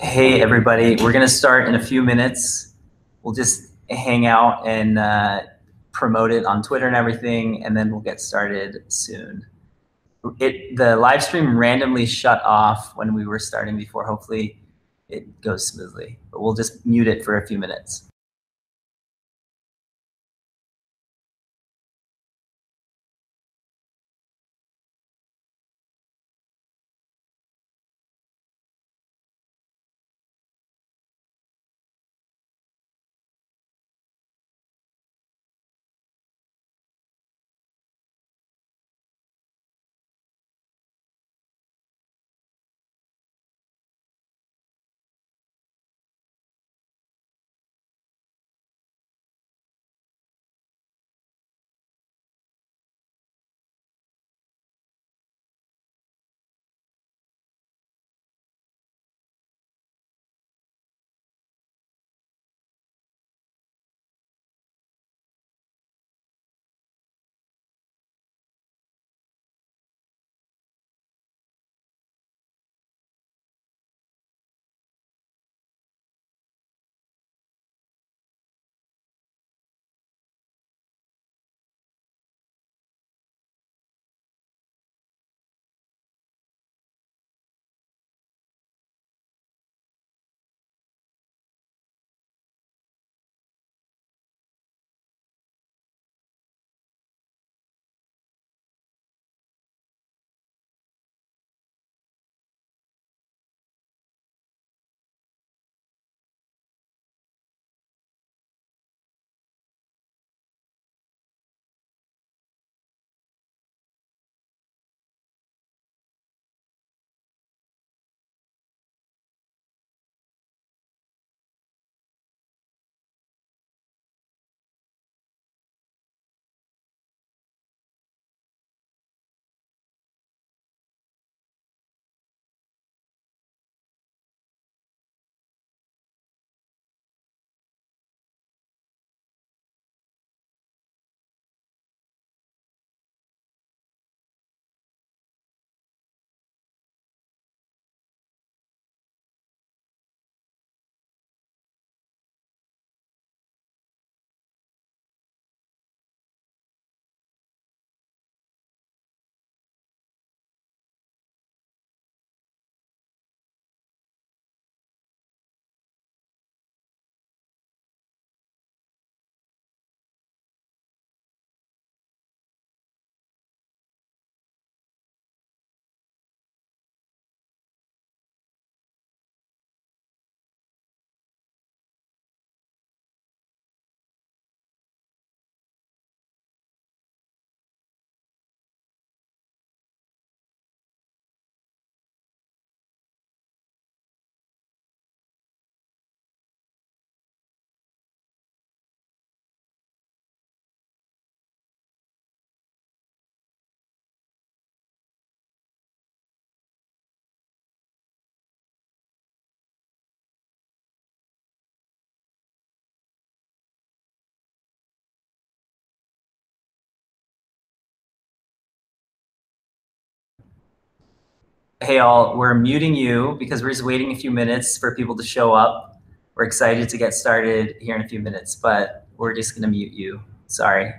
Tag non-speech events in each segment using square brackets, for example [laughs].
Hey, everybody. We're going to start in a few minutes. We'll just hang out and uh, promote it on Twitter and everything, and then we'll get started soon. It the live stream randomly shut off when we were starting before. Hopefully, it goes smoothly. But we'll just mute it for a few minutes. Hey, all, we're muting you because we're just waiting a few minutes for people to show up. We're excited to get started here in a few minutes, but we're just going to mute you. Sorry.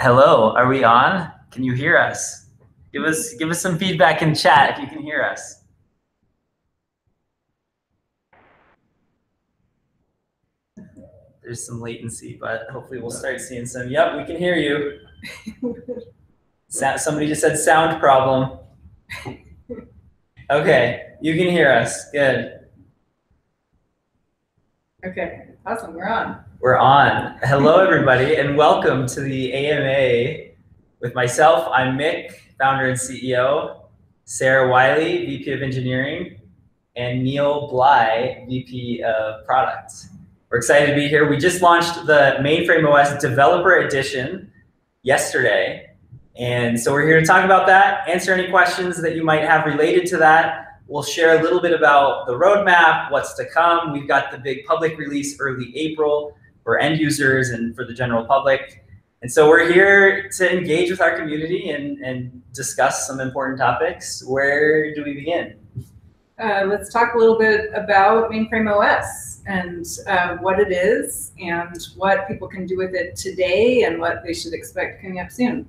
Hello, are we on? Can you hear us? Give us give us some feedback in chat if you can hear us. There's some latency, but hopefully we'll start seeing some. Yep, we can hear you. [laughs] somebody just said sound problem. [laughs] Okay, you can hear us. Good. Okay, awesome. We're on. We're on. Hello, everybody, and welcome to the AMA with myself. I'm Mick, founder and CEO, Sarah Wiley, VP of Engineering, and Neil Bly, VP of Products. We're excited to be here. We just launched the Mainframe OS Developer Edition yesterday. And so we're here to talk about that, answer any questions that you might have related to that, We'll share a little bit about the roadmap, what's to come. We've got the big public release early April for end users and for the general public. And so we're here to engage with our community and, and discuss some important topics. Where do we begin? Uh, let's talk a little bit about Mainframe OS and uh, what it is and what people can do with it today and what they should expect coming up soon.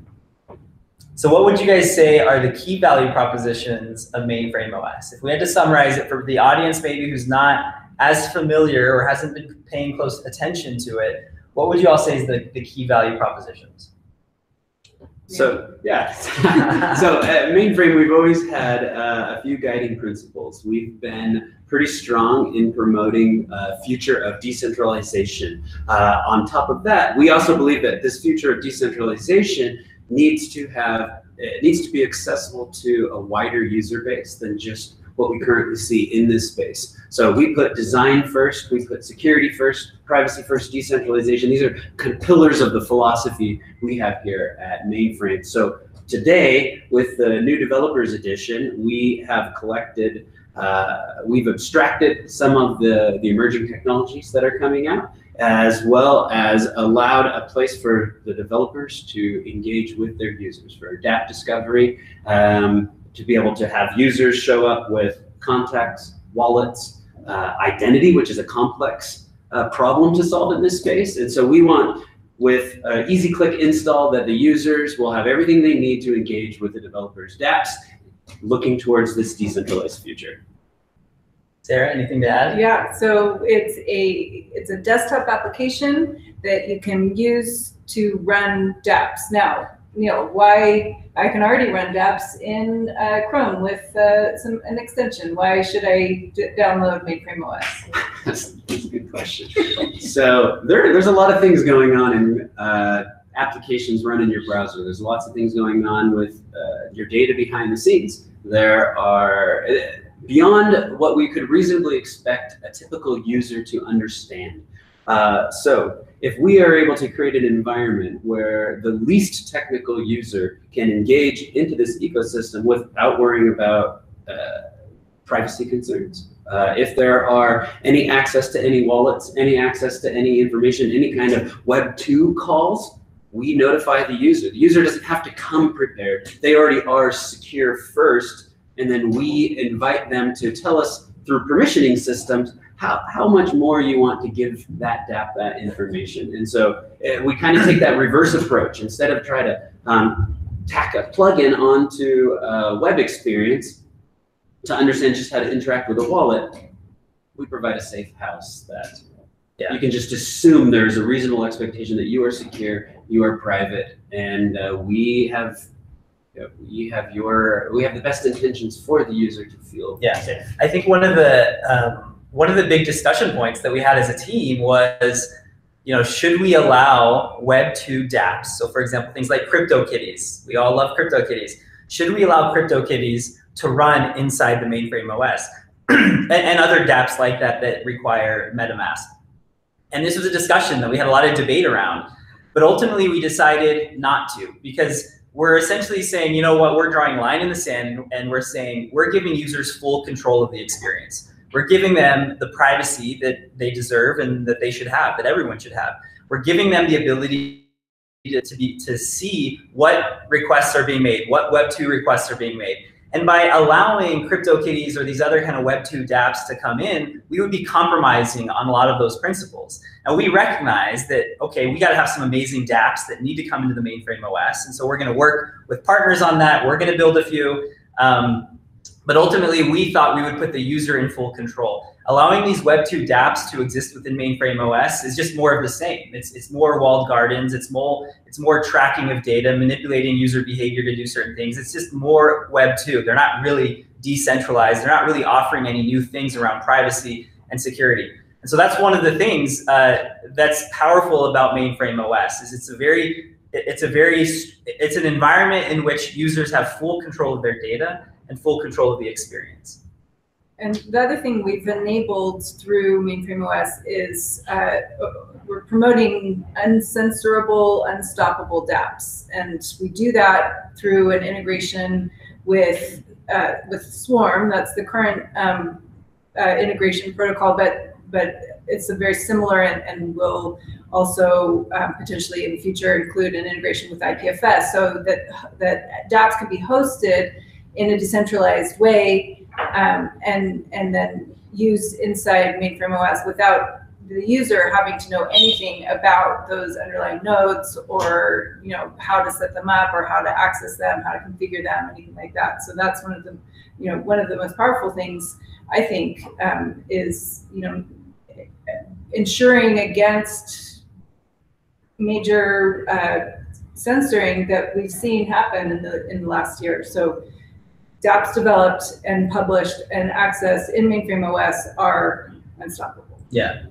So what would you guys say are the key value propositions of mainframe OS? If we had to summarize it for the audience maybe who's not as familiar or hasn't been paying close attention to it, what would you all say is the, the key value propositions? So yeah, [laughs] so at Mainframe we've always had uh, a few guiding principles. We've been pretty strong in promoting a future of decentralization. Uh, on top of that, we also believe that this future of decentralization needs to have it needs to be accessible to a wider user base than just what we currently see in this space. So we put design first, we put security first, privacy first, decentralization. These are pillars of the philosophy we have here at Mainframe. So today, with the new developers edition, we have collected, uh, we've abstracted some of the, the emerging technologies that are coming out as well as allowed a place for the developers to engage with their users for dApp discovery, um, to be able to have users show up with contacts, wallets, uh, identity, which is a complex uh, problem to solve in this space. And so we want with an easy click install that the users will have everything they need to engage with the developers' dApps, looking towards this decentralized future. Sarah, anything to add? Yeah, so it's a it's a desktop application that you can use to run dApps. Now, Neil, why I can already run dApps in uh, Chrome with uh, some an extension. Why should I download Mainframe OS? that's, that's, a good question. so there, there's a lot of things going on in uh, applications run in your browser. There's lots of things going on with uh, your data behind the scenes. There are beyond what we could reasonably expect a typical user to understand. Uh, so if we are able to create an environment where the least technical user can engage into this ecosystem without worrying about uh, privacy concerns, uh, if there are any access to any wallets, any access to any information, any kind of Web 2 calls, we notify the user. The user doesn't have to come prepared. They already are secure first and then we invite them to tell us through permissioning systems how, how much more you want to give that dApp that information. And so uh, we kind of take that reverse approach. Instead of try to um, tack a plugin onto a web experience to understand just how to interact with a wallet, we provide a safe house that yeah. you can just assume there's a reasonable expectation that you are secure, you are private, and uh, we have you have your we have the best intentions for the user to feel yeah safe. i think one of the um, one of the big discussion points that we had as a team was you know should we allow web 2 dapps? So for example things like CryptoKitties we all love CryptoKitties should we allow CryptoKitties to run inside the mainframe os [clears throat] and, and other dapps like that that require metamask. And this was a discussion that we had a lot of debate around but ultimately we decided not to because we're essentially saying, you know what, we're drawing a line in the sand and we're saying we're giving users full control of the experience. We're giving them the privacy that they deserve and that they should have, that everyone should have. We're giving them the ability to, to be to see what requests are being made, what Web 2 requests are being made. And by allowing CryptoKitties or these other kind of Web2 dApps to come in, we would be compromising on a lot of those principles. And we recognize that, okay, we got to have some amazing dApps that need to come into the mainframe OS. And so we're going to work with partners on that. We're going to build a few. Um, but ultimately, we thought we would put the user in full control. Allowing these Web2 dApps to exist within mainframe OS is just more of the same. It's, it's more walled gardens. It's more, it's more tracking of data, manipulating user behavior to do certain things. It's just more Web2. They're not really decentralized. They're not really offering any new things around privacy and security. And so that's one of the things uh, that's powerful about mainframe OS is it's a very, it's a very, it's an environment in which users have full control of their data and full control of the experience. And the other thing we've enabled through Mainframe OS is uh, we're promoting uncensorable, unstoppable dApps. And we do that through an integration with, uh, with Swarm. That's the current um, uh, integration protocol, but, but it's a very similar and, and will also um, potentially in the future include an integration with IPFS so that, that dApps can be hosted in a decentralized way um, and, and then used inside mainframe OS without the user having to know anything about those underlying nodes or you know how to set them up or how to access them, how to configure them, anything like that. So that's one of the you know one of the most powerful things I think um, is you know ensuring against major uh, censoring that we've seen happen in the in the last year. So dApps developed and published and accessed in mainframe OS are unstoppable. Yeah.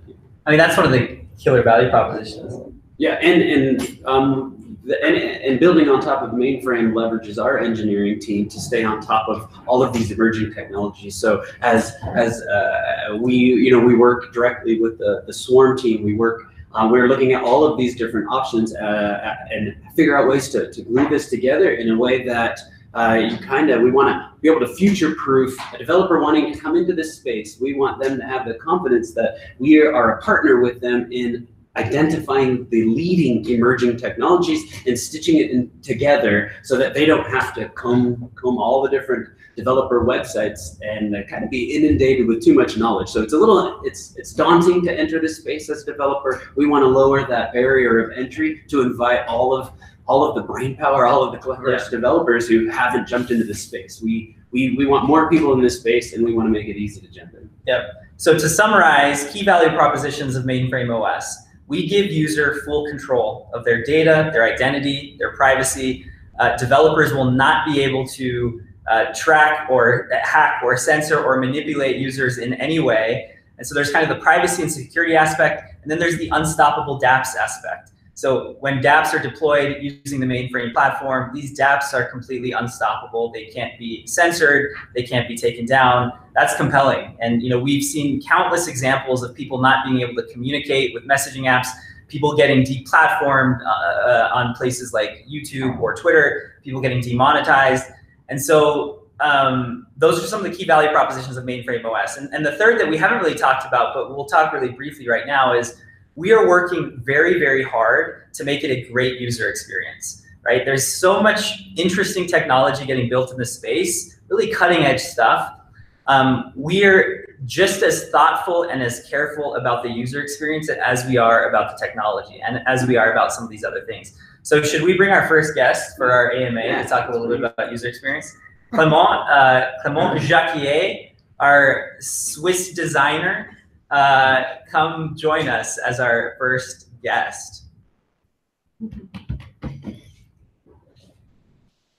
I mean, that's one of the killer value propositions. Yeah, and and um, the, and, and building on top of mainframe leverages our engineering team to stay on top of all of these emerging technologies. So as as uh, we you know we work directly with the the Swarm team, we work. Uh, we're looking at all of these different options uh, and figure out ways to, to glue this together in a way that uh, you kind of we want to be able to future proof a developer wanting to come into this space. We want them to have the confidence that we are a partner with them in identifying the leading emerging technologies and stitching it in together so that they don't have to comb comb all the different developer websites and uh, kind of be inundated with too much knowledge. So it's a little it's it's daunting to enter this space as a developer. We want to lower that barrier of entry to invite all of all of the brain power, all of the cleverest yeah. developers who haven't jumped into this space. We, we, we want more people in this space and we want to make it easy to jump in. Yep. So to summarize, key value propositions of mainframe OS. We give user full control of their data, their identity, their privacy. Uh, developers will not be able to uh, track or hack or censor or manipulate users in any way. And so there's kind of the privacy and security aspect, and then there's the unstoppable dApps aspect. So when dApps are deployed using the mainframe platform, these dApps are completely unstoppable. They can't be censored. They can't be taken down. That's compelling. And you know, we've seen countless examples of people not being able to communicate with messaging apps, people getting deplatformed uh, uh, on places like YouTube or Twitter, people getting demonetized. And so um, those are some of the key value propositions of mainframe OS. And, and the third that we haven't really talked about, but we'll talk really briefly right now is we are working very, very hard to make it a great user experience, right? There's so much interesting technology getting built in this space, really cutting edge stuff. Um, we're just as thoughtful and as careful about the user experience as we are about the technology and as we are about some of these other things. So should we bring our first guest for our AMA yeah. to talk a little bit about user experience? Clément, uh, Clément Jaquier, our Swiss designer, uh, come join us as our first guest.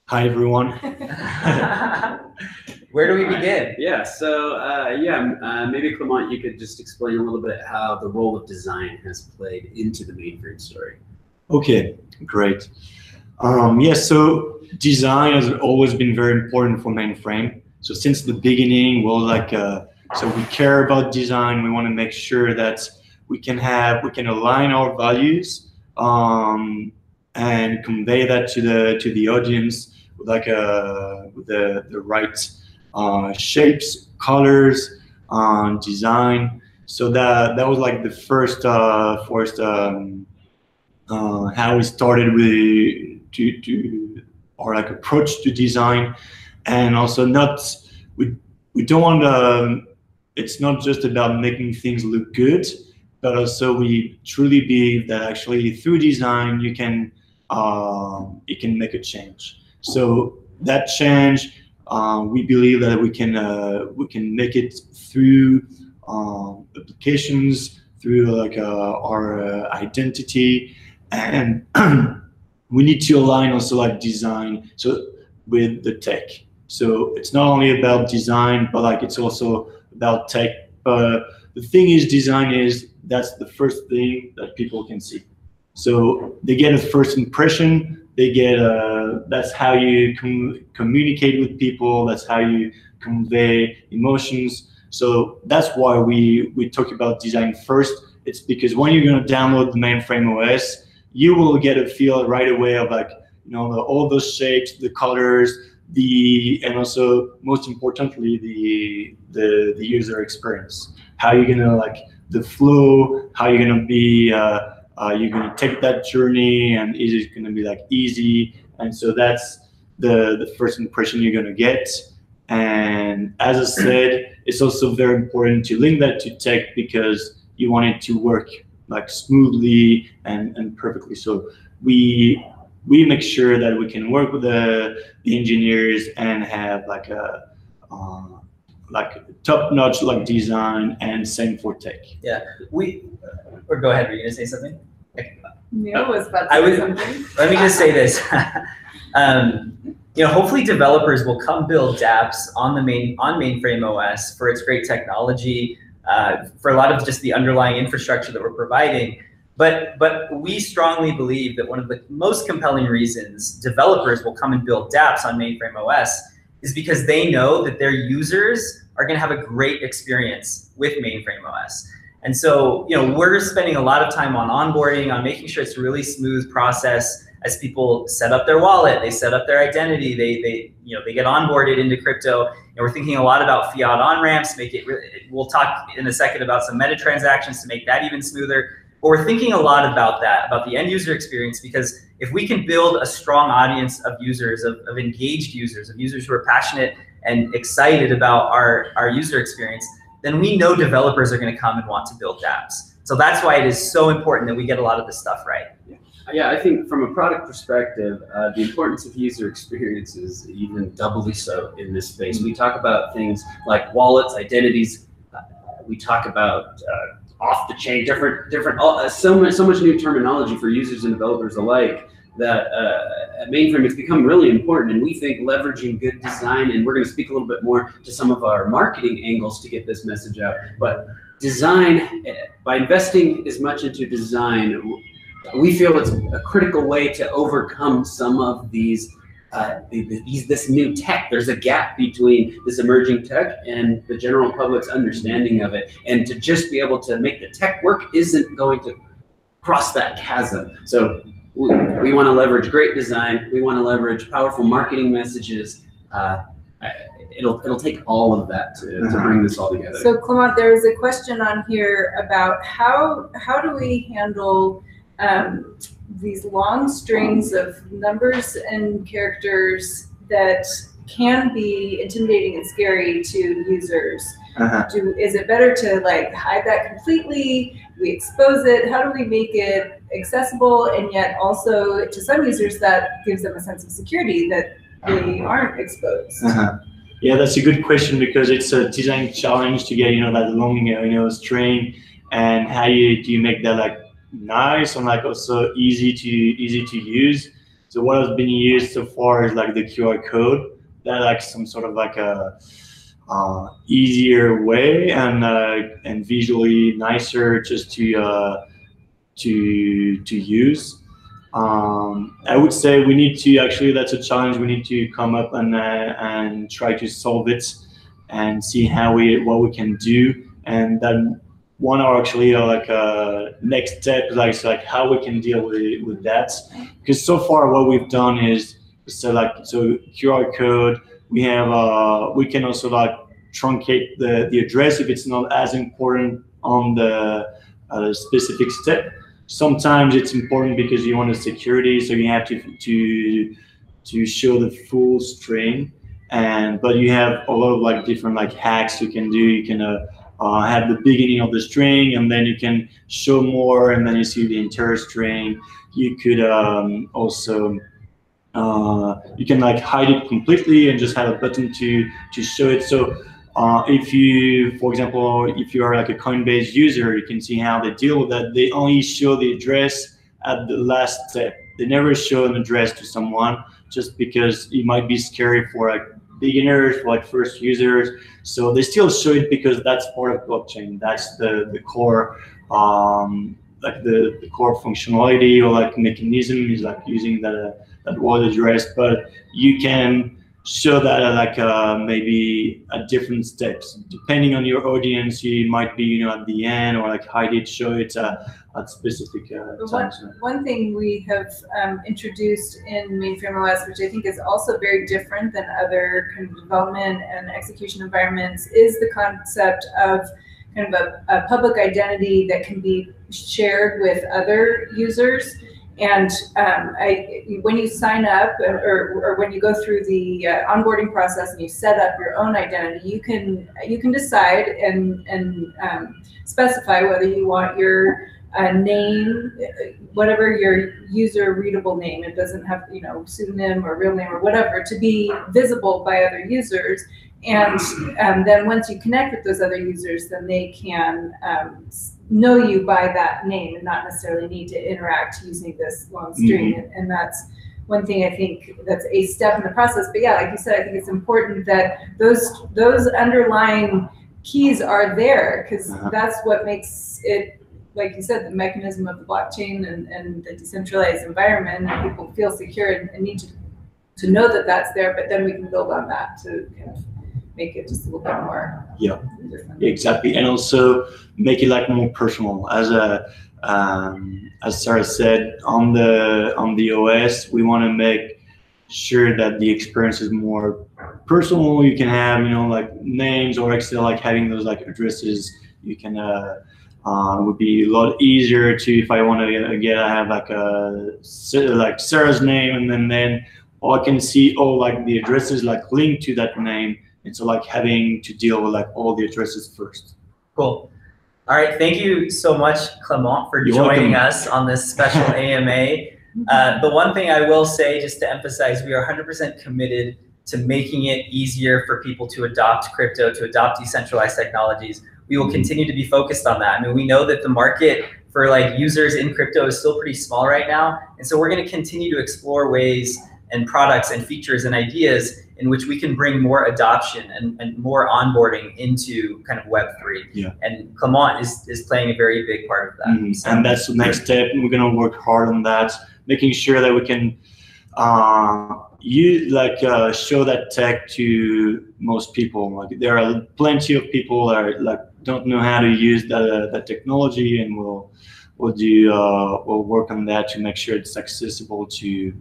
Hi, everyone. [laughs] Where do we begin? Yeah, so uh, yeah, uh, maybe Clément, you could just explain a little bit how the role of design has played into the mainframe story. Okay, great. Um, yeah, so design has always been very important for mainframe. So since the beginning, we're like uh, so we care about design. We want to make sure that we can have we can align our values um, and convey that to the to the audience with like a uh, the the right uh, shapes, colors, um, design. So that that was like the first uh, first um, uh, how we started with to to our like approach to design and also not we we don't want to. It's not just about making things look good, but also we truly believe that actually through design you can uh, it can make a change. So that change, uh, we believe that we can uh, we can make it through um, applications, through like uh, our uh, identity, and [clears throat] we need to align also like design so with the tech. So it's not only about design, but like it's also about tech. But the thing is, design is that's the first thing that people can see. So they get a first impression. They get a, that's how you com- communicate with people. That's how you convey emotions. So that's why we we talk about design first. It's because when you're going to download the mainframe OS, you will get a feel right away of like you know the, all those shapes, the colors, the and also most importantly the the the user experience. How you're gonna like the flow, how you're gonna be. Uh, uh, you're to take that journey and is it to be like easy and so that's the the first impression you're to get and as i said it's also very important to link that to tech because you want it to work like smoothly and, and perfectly so we we make sure that we can work with the, the engineers and have like a uh, like top notch like design and same for tech Yeah, we, or go ahead, were you gonna say something? Neil was about to I say was- something. Let me just say this. [laughs] um, you know, hopefully developers will come build dApps on the main on mainframe OS for its great technology, uh, for a lot of just the underlying infrastructure that we're providing. But but we strongly believe that one of the most compelling reasons developers will come and build dApps on mainframe OS is because they know that their users are going to have a great experience with mainframe OS. And so, you know, we're spending a lot of time on onboarding, on making sure it's a really smooth process as people set up their wallet, they set up their identity, they, they, you know, they get onboarded into crypto. And we're thinking a lot about fiat on ramps, make it, re- we'll talk in a second about some meta transactions to make that even smoother. But we're thinking a lot about that, about the end user experience, because if we can build a strong audience of users, of, of engaged users, of users who are passionate and excited about our, our user experience, then we know developers are going to come and want to build apps. So that's why it is so important that we get a lot of this stuff right. Yeah, I think from a product perspective, uh, the importance of user experience is even doubly so in this space. We talk about things like wallets, identities. Uh, we talk about uh, off the chain, different, different, uh, so much, so much new terminology for users and developers alike. That uh, at mainframe it's become really important, and we think leveraging good design. And we're going to speak a little bit more to some of our marketing angles to get this message out. But design, eh, by investing as much into design, we feel it's a critical way to overcome some of these uh, the- the- these this new tech. There's a gap between this emerging tech and the general public's understanding of it, and to just be able to make the tech work isn't going to cross that chasm. So we, we want to leverage great design. We want to leverage powerful marketing messages. Uh, it'll it'll take all of that to, to bring this all together. So Clement, there is a question on here about how, how do we handle um, these long strings of numbers and characters that can be intimidating and scary to users? Uh-huh. Do, is it better to like hide that completely? We expose it? How do we make it accessible and yet also to some users that gives them a sense of security that they aren't exposed? Uh-huh. Yeah, that's a good question because it's a design challenge to get you know that long you know string, and how you do you make that like nice and like also easy to easy to use. So what has been used so far is like the QR code. That like some sort of like a uh, easier way and uh, and visually nicer just to uh, to to use. Um, I would say we need to actually that's a challenge. We need to come up and uh, and try to solve it and see how we what we can do. And then one are actually like uh, next step like like how we can deal with with that. Because so far what we've done is so like so QR code. We have uh, we can also like truncate the the address if it's not as important on the uh, specific step sometimes it's important because you want the security so you have to to to show the full string and but you have a lot of like different like hacks you can do. You can uh, uh, have the beginning of the string, and then you can show more, and then you see the entire string. You could um, also uh, you can like hide it completely and just have a button to to show it. So uh, if you, for example, if you are like a Coinbase user, you can see how they deal with that. They only show the address at the last step. They never show an address to someone just because it might be scary for like beginners, like first users. So they still show it because that's part of blockchain. That's the the core, um, like the, the core functionality or like mechanism is like using that that wallet address. But you can show that at like uh, maybe at different steps depending on your audience you might be you know at the end or like hide it show it uh, at specific uh, But one, one thing we have um, introduced in Mainframe OS, which I think is also very different than other kind of development and execution environments, is the concept of kind of a, a public identity that can be shared with other users. And um, I, when you sign up or, or when you go through the uh, onboarding process and you set up your own identity, you can you can decide and and um, specify whether you want your uh, name, whatever your user readable name, it doesn't have, you know, pseudonym or real name or whatever, to be visible by other users. And um, then once you connect with those other users, then they can um, know you by that name and not necessarily need to interact using this long string. And, and that's one thing I think that's a step in the process. But yeah, like you said, I think it's important that those those underlying keys are there because Uh-huh. that's what makes it like you said, the mechanism of the blockchain and, and the decentralized environment, and people feel secure and, and need to, to know that that's there, but then we can build on that to kind of make it just a little bit more. Yeah. different. exactly and also make it like more personal as a um, as sarah said on the on the os we want to make sure that the experience is more personal you can have you know like names or excel like having those like addresses you can uh, uh, would be a lot easier to if I want to get I have like a like Sarah's name and then then I can see all like the addresses like linked to that name and so like having to deal with like all the addresses first. Cool. All right. Thank you so much, Clement, for You're joining welcome. us on this special [laughs] AMA. Uh, the one thing I will say, just to emphasize, we are 100% committed to making it easier for people to adopt crypto, to adopt decentralized technologies. We will continue to be focused on that. I mean, we know that the market for like users in crypto is still pretty small right now, and so we're going to continue to explore ways and products and features and ideas in which we can bring more adoption and, and more onboarding into kind of Web3. Yeah. And Clement is, is playing a very big part of that. Mhm. So- And that's the next step. We're gonna work hard on that, making sure that we can uh, you like uh, show that tech to most people. Like there are plenty of people that are, like don't know how to use that uh, that technology, and we'll we'll do uh, we'll work on that to make sure it's accessible to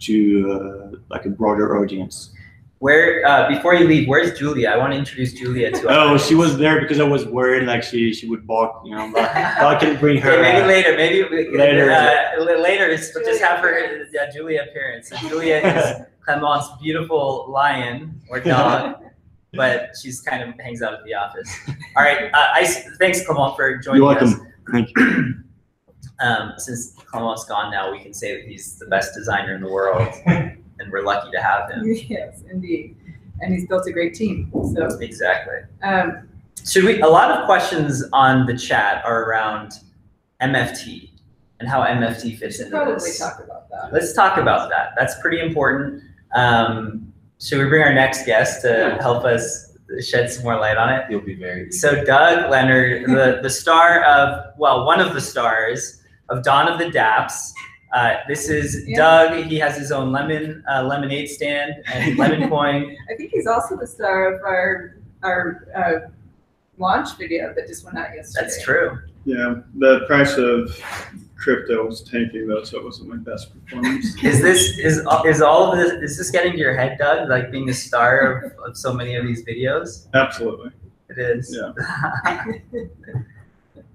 to uh, like a broader audience. Where uh, before you leave, where's Julia? I want to introduce Julia to. Oh, audience. she was there because I was worried like she she would bark, you know. But, but [laughs] I can bring her. Okay, maybe uh, later. Maybe Later. Uh, li- later, is just Julia have her appearance. yeah, Julia appearance. So Julia is [laughs] Clement's beautiful lion or dog, [laughs] but she's kind of hangs out at the office. All right. Uh, I thanks Clement for joining You're us. welcome. Thank you. [clears throat] Um, since Clement's gone now, we can say that he's the best designer in the world, [laughs] and we're lucky to have him. Yes, indeed. And he's built a great team. So, Exactly. um, Should we? A lot of questions on the chat are around MFT and how MFT fits into probably this. talk about that. Let's talk about that. That's pretty important. Um, should we bring our next guest to help us shed some more light on it? You'll be very. So Doug Leonard, the, the star of, well, one of the stars of Dawn of the Daps. Uh, this is Yeah. Doug. He has his own lemon uh, lemonade stand and lemon [laughs] coin. I think he's also the star of our our uh, launch video that just went out yesterday. That's true. Yeah, the price of crypto was tanking though, so it wasn't my best performance. [laughs] Is this is is all of this is this getting to your head, Doug? Like being the star of, of so many of these videos? Absolutely. It is. Yeah.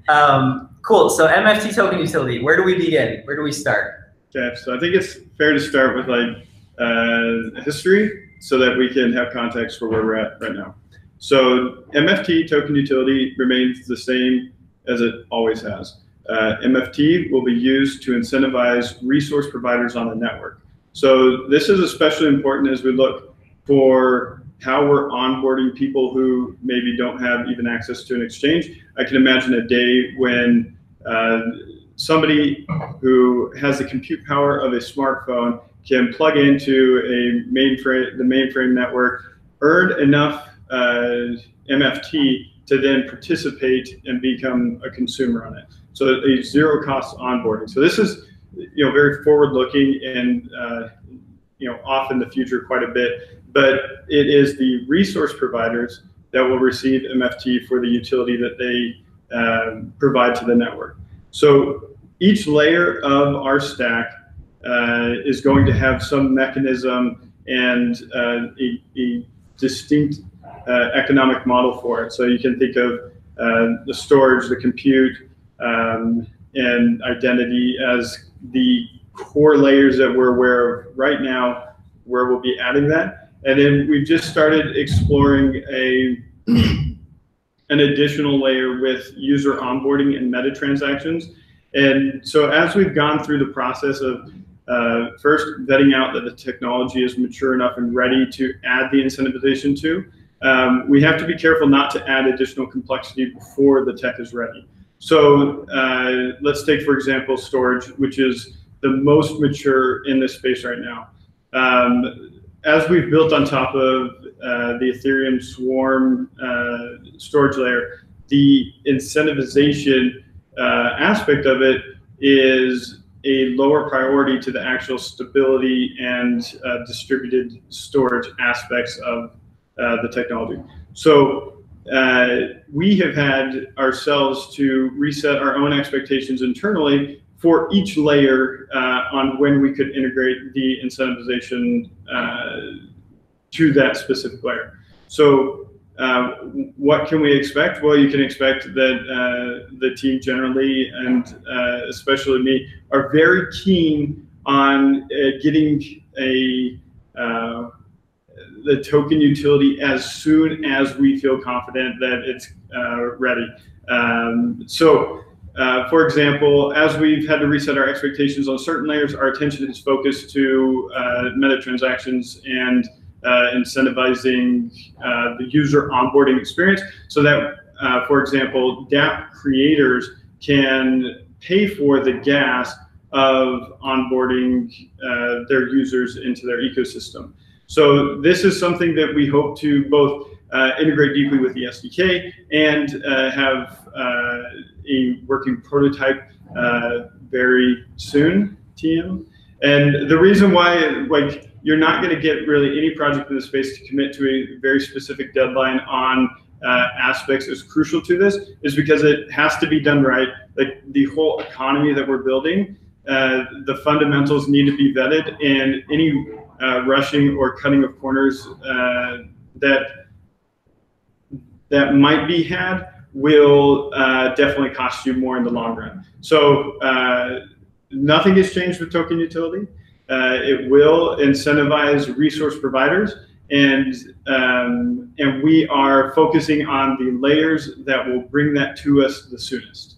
[laughs] um, cool. So MFT token utility. Where do we begin? Where do we start? Okay, so I think it's fair to start with like uh, history. so that we can have context for where we're at right now. So MFT token utility remains the same as it always has. Uh, MFT will be used to incentivize resource providers on the network. So this is especially important as we look for how we're onboarding people who maybe don't have even access to an exchange. I can imagine a day when uh, somebody who has the compute power of a smartphone can plug into a mainframe, the mainframe network, earn enough uh, MFT to then participate and become a consumer on it. So a zero cost onboarding. So this is, you know, very forward looking and, uh, you know, off in the future quite a bit, but it is the resource providers that will receive MFT for the utility that they uh, provide to the network. So each layer of our stack uh, is going to have some mechanism and uh, a, a, distinct uh, economic model for it. So you can think of uh, the storage, the compute, um, and identity as the core layers that we're aware of right now, where we'll be adding that. And then we've just started exploring a an additional layer with user onboarding and meta transactions. And so as we've gone through the process of uh, first vetting out that the technology is mature enough and ready to add the incentivization to, um, we have to be careful not to add additional complexity before the tech is ready. So uh, let's take, for example, storage, which is the most mature in this space right now. Um, as we've built on top of uh, the Ethereum Swarm uh, storage layer, the incentivization uh, aspect of it is a lower priority to the actual stability and uh, distributed storage aspects of uh, the technology. So uh, we have had ourselves to reset our own expectations internally for each layer uh, on when we could integrate the incentivization uh, to that specific layer. So uh, what can we expect? Well, you can expect that uh, the team generally, and uh, especially me, are very keen on getting a the token utility as soon as we feel confident that it's uh, ready. Um, so, uh, for example, as we've had to reset our expectations on certain layers, our attention is focused to uh, meta transactions and uh, incentivizing uh, the user onboarding experience so that, uh, for example, DApp creators can pay for the gas of onboarding their users into their ecosystem. So this is something that we hope to both uh, integrate deeply with the SDK and uh, have uh, a working prototype uh, very soon, TM. And the reason why, like, you're not going to get really any project in the space to commit to a very specific deadline on uh, aspects is crucial to this is because it has to be done right. Like the whole economy that we're building, uh, the fundamentals need to be vetted, and any uh, rushing or cutting of corners uh, that that might be had will uh, definitely cost you more in the long run. So uh, nothing has changed with token utility. Uh, it will incentivize resource providers and um, and we are focusing on the layers that will bring that to us the soonest.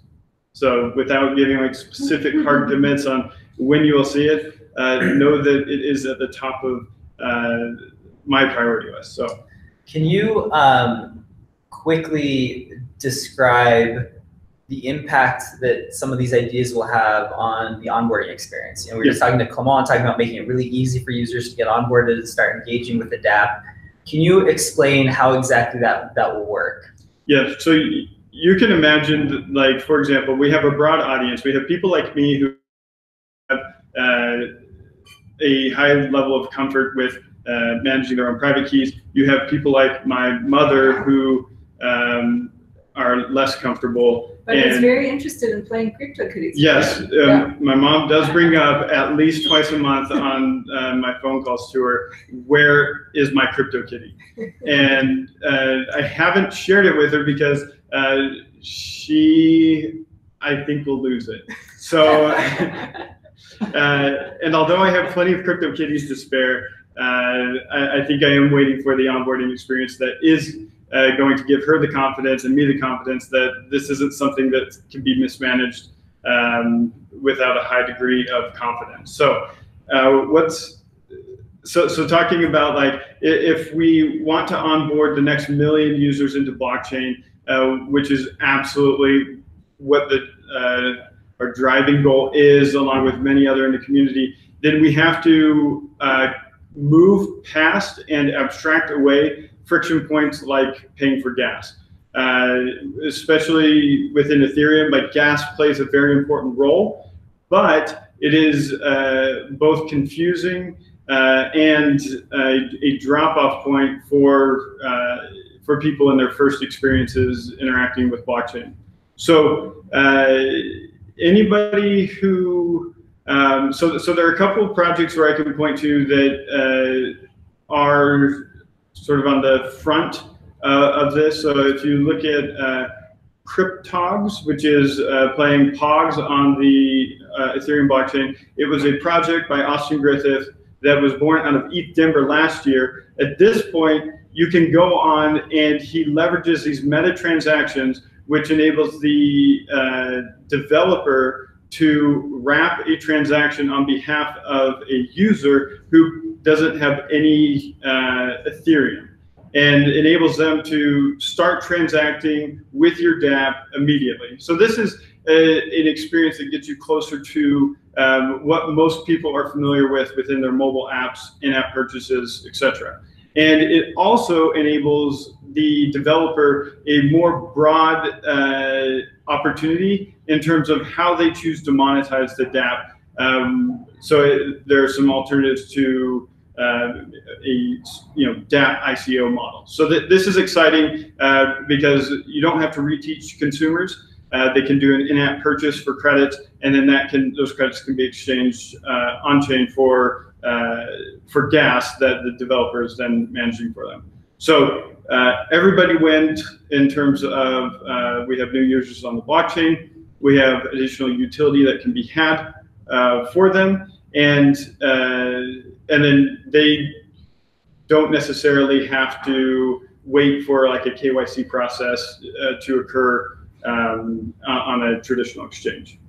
So without giving like specific hard [laughs] commits on when you will see it, uh, know that it is at the top of uh, my priority list. So, can you um, quickly describe the impact that some of these ideas will have on the onboarding experience? You know, we are just talking to Clement, talking about making it really easy for users to get onboarded and start engaging with the DApp. Can you explain how exactly that that will work? Yeah. So you can imagine, like for example, we have a broad audience. We have people like me who have uh, a high level of comfort with uh, managing their own private keys. You have people like my mother who um, are less comfortable. But and, is very interested in playing CryptoKitties. Yes, um, yeah. my mom does bring up at least twice a month on uh, my phone calls to her, where is my CryptoKitty? [laughs] and uh, I haven't shared it with her because uh, she, I think, will lose it. So. [laughs] Uh, and although I have plenty of CryptoKitties to spare, uh, I, I, think I am waiting for the onboarding experience that is uh, going to give her the confidence and me the confidence that this isn't something that can be mismanaged um, without a high degree of confidence. So, what's so, so talking about like if we want to onboard the next million users into blockchain, uh, which is absolutely what the uh, our driving goal is, along with many other in the community, then we have to uh, move past and abstract away friction points like paying for gas. Uh, especially within Ethereum, like gas plays a very important role, but it is uh, both confusing uh, and a, a drop-off point for uh, for people in their first experiences interacting with blockchain. So uh, anybody who um, so so there are a couple of projects where I can point to that uh, are sort of on the front uh, of this. So if you look at uh, Cryptogs, which is uh, playing Pogs on the uh, Ethereum blockchain, it was a project by Austin Griffith that was born out of ETH Denver last year. At this point, you can go on and he leverages these meta transactions, which enables the uh, developer to wrap a transaction on behalf of a user who doesn't have any uh, Ethereum and enables them to start transacting with your dApp immediately. So this is a, an experience that gets you closer to um, what most people are familiar with within their mobile apps, in-app purchases, etc. And it also enables the developer a more broad uh, opportunity in terms of how they choose to monetize the dApp. Um, so it, there are some alternatives to uh, a you know dApp ICO model. So th this is exciting uh, because you don't have to reteach consumers. Uh, they can do an in-app purchase for credits, and then that can those credits can be exchanged uh, on chain for uh, for gas that the developer is then managing for them. So uh, everybody went in terms of we have new users on the blockchain. We have additional utility that can be had for them, and and then they don't necessarily have to wait for like a KYC process uh, to occur um, on a traditional exchange.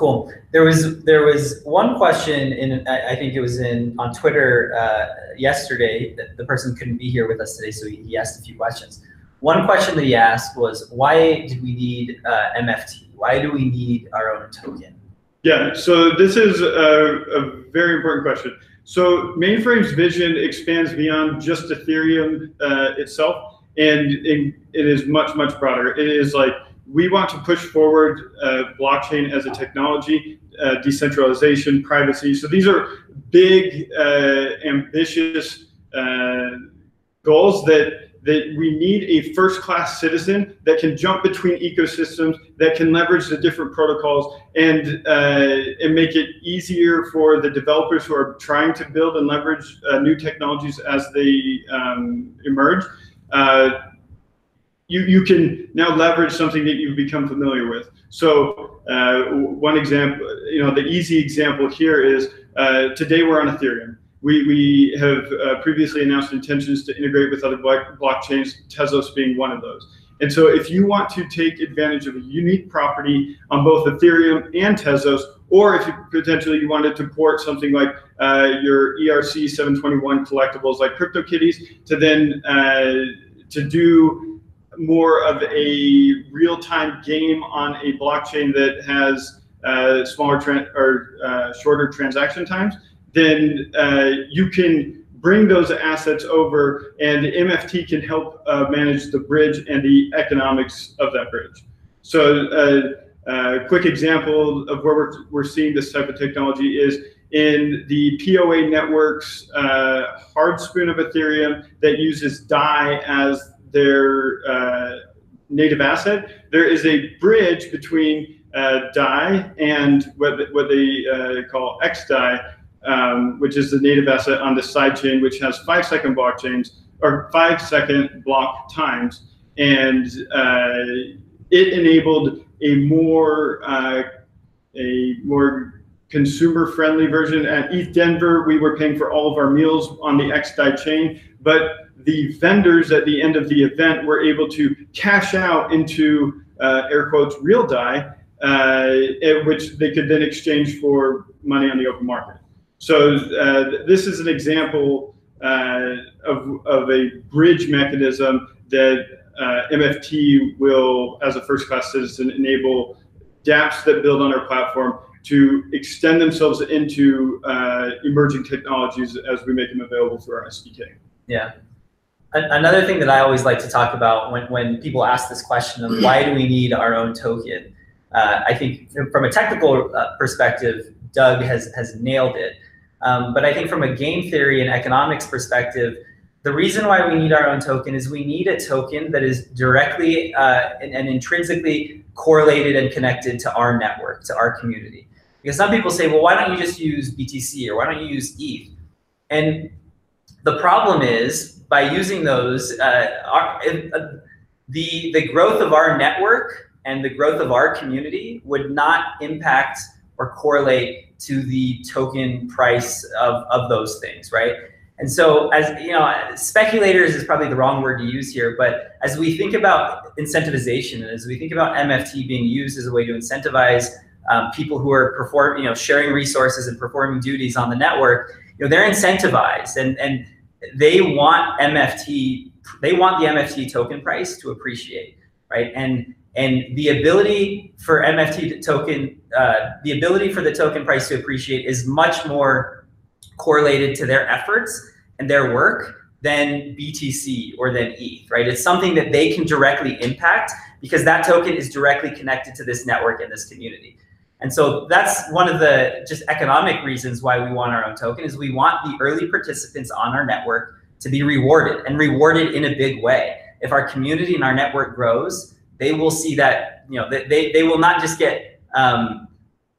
Cool. There was there was one question in I think it was in on Twitter uh, yesterday. That the person couldn't be here with us today, so he, asked a few questions. One question that he asked was, why did we need uh, MFT? Why do we need our own token? Yeah. So this is a, a very important question. So Mainframe's vision expands beyond just Ethereum uh, itself, and, and, it is much, much broader. It is like we want to push forward uh, blockchain as a technology, uh, decentralization, privacy. So these are big, uh, ambitious uh, goals that that we need a first class citizen that can jump between ecosystems, that can leverage the different protocols and, uh, and make it easier for the developers who are trying to build and leverage uh, new technologies as they um, emerge. Uh, you, you can now leverage something that you've become familiar with. So uh, one example, you know, the easy example here is uh, today we're on Ethereum. We, we have uh, previously announced intentions to integrate with other block, blockchains, Tezos being one of those. And so if you want to take advantage of a unique property on both Ethereum and Tezos, or if you potentially you wanted to port something like uh, your ERC 721 collectibles like CryptoKitties to then uh, to do more of a real-time game on a blockchain that has uh, smaller or uh, shorter transaction times, then uh, you can bring those assets over and MFT can help uh, manage the bridge and the economics of that bridge. So a uh, uh, quick example of where we're, we're seeing this type of technology is in the POA network's uh, hard spoon of Ethereum that uses DAI as their uh, native asset. There is a bridge between DAI and what, what they call XDAI, um, which is the native asset on the sidechain, which has five second blockchains or five second block times. And uh, it enabled a more, uh, a more consumer friendly version. At ETH Denver, we were paying for all of our meals on the XDAI chain, but the vendors at the end of the event were able to cash out into uh, air quotes real DAI, uh, which they could then exchange for money on the open market. So uh, this is an example uh, of, of a bridge mechanism that uh, MFT will, as a first class citizen, enable dApps that build on our platform to extend themselves into uh, emerging technologies as we make them available through our SDK. Yeah. Another thing that I always like to talk about when, when people ask this question of why do we need our own token, uh, I think from a technical uh, perspective, Doug has, has nailed it. Um, but I think from a game theory and economics perspective, the reason why we need our own token is we need a token that is directly uh, and, and, intrinsically correlated and connected to our network, to our community. Because some people say, well, why don't you just use BTC or why don't you use ETH? And the problem is by using those, uh, our, uh, the, the growth of our network and the growth of our community would not impact or correlate to the token price of, of those things, right? And so, as you know, speculators is probably the wrong word to use here, but as we think about incentivization and as we think about MFT being used as a way to incentivize um, people who are performing, you know, sharing resources and performing duties on the network, you know, they're incentivized and and they want MFT, they want the MFT token price to appreciate, right? And and the ability for MFT token, uh, the ability for the token price to appreciate is much more correlated to their efforts and their work than BTC or than ETH, right? It's something that they can directly impact because that token is directly connected to this network and this community. And so that's one of the just economic reasons why we want our own token is we want the early participants on our network to be rewarded and rewarded in a big way. If our community and our network grows, they will see that, you know, they, they will not just get, um,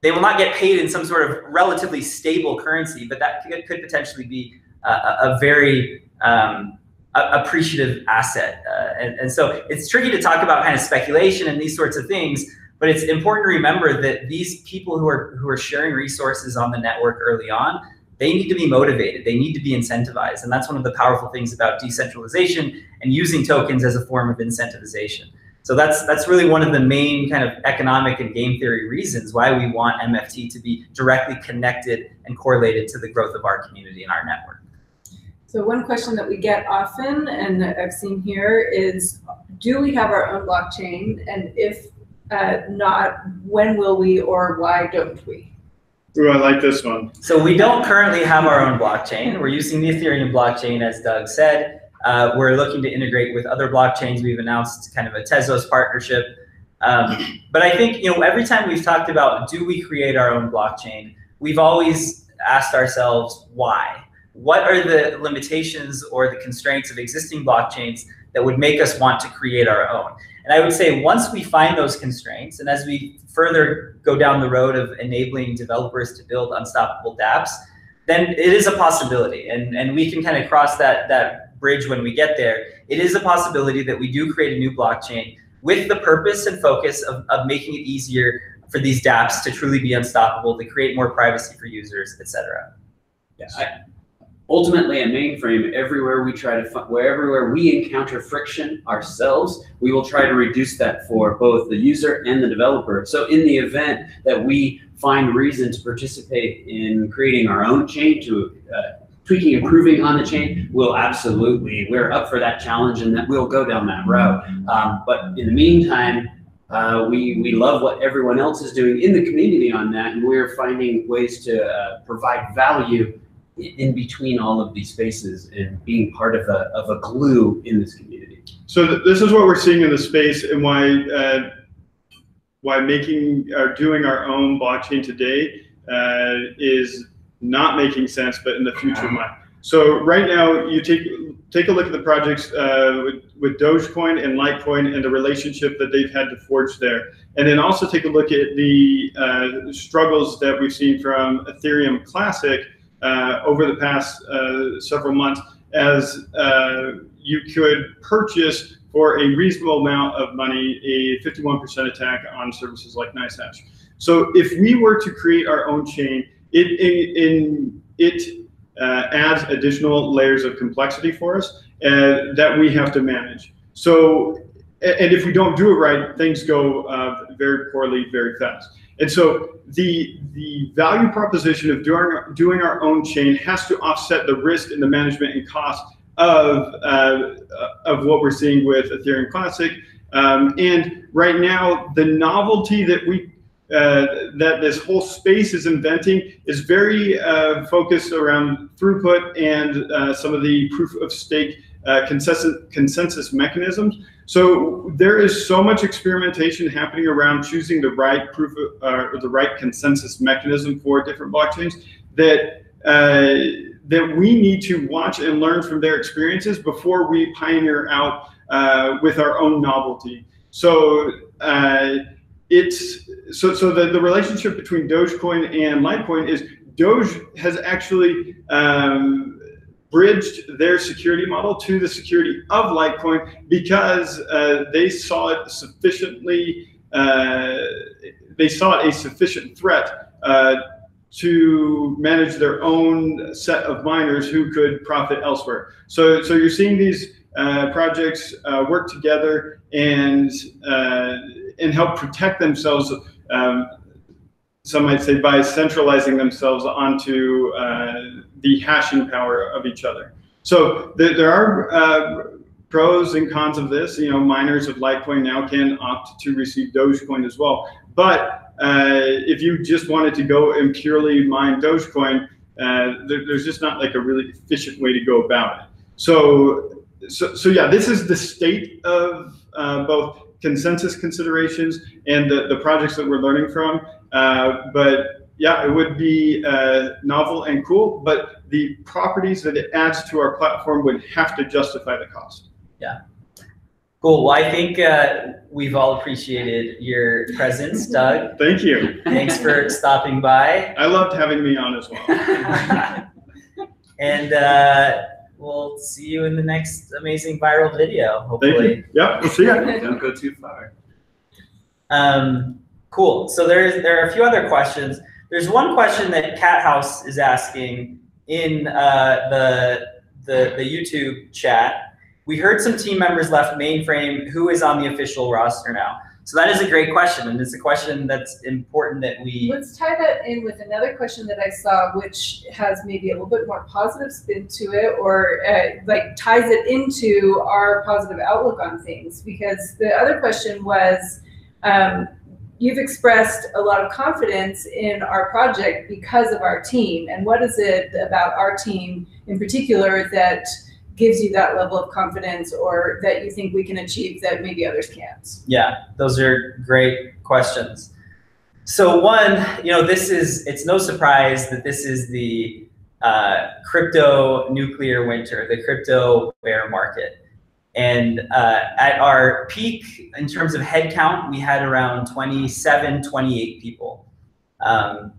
they will not get paid in some sort of relatively stable currency, but that could, could potentially be a, a very um, appreciative asset. Uh, and, and so it's tricky to talk about kind of speculation and these sorts of things, but it's important to remember that these people who are who are sharing resources on the network early on, they need to be motivated. They need to be incentivized, and that's one of the powerful things about decentralization and using tokens as a form of incentivization. So that's that's really one of the main kind of economic and game theory reasons why we want MFT to be directly connected and correlated to the growth of our community and our network. So one question that we get often and that I've seen here is, do we have our own blockchain? And if uh, not, when will we or why don't we? Ooh, I like this one. So we don't currently have our own blockchain. We're using the Ethereum blockchain, as Doug said. Uh, we're looking to integrate with other blockchains. We've announced kind of a Tezos partnership. Um, but I think you know every time we've talked about do we create our own blockchain, we've always asked ourselves why. What are the limitations or the constraints of existing blockchains that would make us want to create our own? And I would say once we find those constraints, and as we further go down the road of enabling developers to build unstoppable dApps, then it is a possibility. And, and we can kind of cross that, that bridge when we get there, it is a possibility that we do create a new blockchain with the purpose and focus of, of making it easier for these dApps to truly be unstoppable, to create more privacy for users, etc. Yeah, I, ultimately a mainframe everywhere we try to find wherever we encounter friction ourselves we will try to reduce that for both the user and the developer. So in the event that we find reason to participate in creating our own chain to uh, tweaking, improving on the chain, we'll absolutely, we're up for that challenge and that we'll go down that road Um, but in the meantime, uh, we, we love what everyone else is doing in the community on that, and we're finding ways to uh, provide value in between all of these spaces and being part of a, of a glue in this community. So th this is what we're seeing in the space and why uh, why making or doing our own blockchain today uh, is not making sense, but in the future might. So right now, you take take a look at the projects uh, with, with Dogecoin and Litecoin and the relationship that they've had to forge there, and then also take a look at the uh, struggles that we've seen from Ethereum Classic over the past uh, several months, as uh, you could purchase for a reasonable amount of money a 51% attack on services like NiceHash. So if we were to create our own chain, it in, in it uh, adds additional layers of complexity for us uh, that we have to manage. So and if we don't do it right, things go uh, very poorly very fast. And so the the value proposition of doing doing our own chain has to offset the risk and the management and cost of uh, of what we're seeing with Ethereum Classic. Um, and right now, the novelty that we uh, that this whole space is inventing is very uh, focused around throughput and uh, some of the proof of stake uh, consensus, consensus mechanisms. So there is so much experimentation happening around choosing the right proof of, uh, or the right consensus mechanism for different blockchains that uh, that we need to watch and learn from their experiences before we pioneer out uh, with our own novelty. So uh, it's so so the, the relationship between Dogecoin and Litecoin is Doge has actually um, bridged their security model to the security of Litecoin because uh, they saw it sufficiently, uh, they saw it a sufficient threat uh, to manage their own set of miners who could profit elsewhere. So, so you're seeing these uh, projects uh, work together and uh, and help protect themselves. Um, some might say by centralizing themselves onto the hashing power of each other. So th there are uh, pros and cons of this. You know, miners of Litecoin now can opt to receive Dogecoin as well. But uh, if you just wanted to go and purely mine Dogecoin, uh, there, there's just not like a really efficient way to go about it. So, so, so yeah, this is the state of uh, both consensus considerations and the, the projects that we're learning from. Uh, but yeah, it would be uh, novel and cool, but the properties that it adds to our platform would have to justify the cost. Yeah. Cool. Well, I think uh, we've all appreciated your presence, Doug. [laughs] Thank you. Thanks for stopping by. I loved having me on as well. [laughs] and uh, we'll see you in the next amazing viral video, hopefully. Yep, we'll see you. [laughs] Don't go too far. Um, cool. So there's there are a few other questions. There's one question that Cat House is asking in uh, the, the, the YouTube chat. We heard some team members left mainframe. Who is on the official roster now? So that is a great question, and it's a question that's important that we. Let's tie that in with another question that I saw, which has maybe a little bit more positive spin to it, or uh, like ties it into our positive outlook on things. Because the other question was, um, you've expressed a lot of confidence in our project because of our team. And what is it about our team in particular that gives you that level of confidence or that you think we can achieve that maybe others can't? Yeah, those are great questions. So one, you know, this is, it's no surprise that this is the uh, crypto nuclear winter, the crypto bear market. And uh, at our peak, in terms of headcount, we had around 27, 28 people. Um,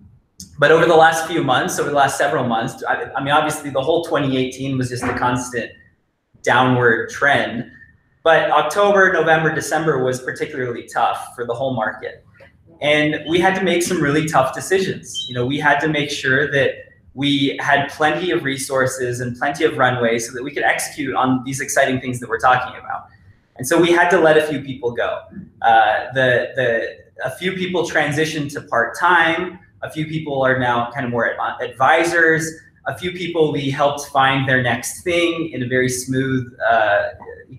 but over the last few months, over the last several months, I, I, mean, obviously the whole 2018 was just a constant downward trend. But October, November, December was particularly tough for the whole market. And we had to make some really tough decisions. You know, we had to make sure that we had plenty of resources and plenty of runway so that we could execute on these exciting things that we're talking about. And so we had to let a few people go. Uh, the, the, a few people transitioned to part-time. A few people are now kind of more advisors. A few people we helped find their next thing in a very smooth uh,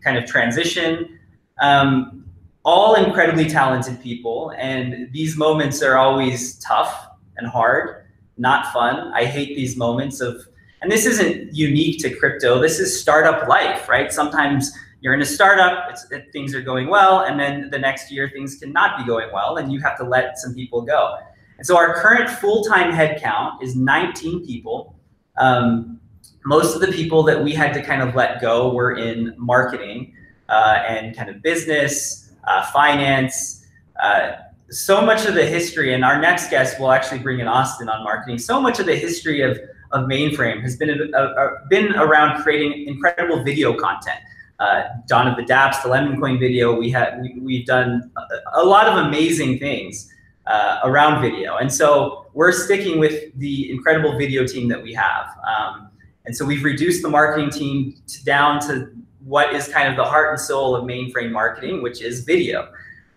kind of transition. Um, all incredibly talented people. And these moments are always tough and hard not fun. I hate these moments of, and this isn't unique to crypto. This is startup life, right? Sometimes you're in a startup, it, things are going well, and then the next year things cannot be going well, and you have to let some people go. And so our current full-time headcount is 19 people. Um, most of the people that we had to kind of let go were in marketing uh, and kind of business, uh, finance, uh, so much of the history, and our next guest will actually bring in Austin on marketing. So much of the history of of mainframe has been a, a, been around creating incredible video content. Uh, Dawn of the Dapps, the Lemon Coin video, we have we, we've done a, a, lot of amazing things. uh, around video. And so we're sticking with the incredible video team that we have. Um, and so we've reduced the marketing team to, down to what is kind of the heart and soul of mainframe marketing, which is video.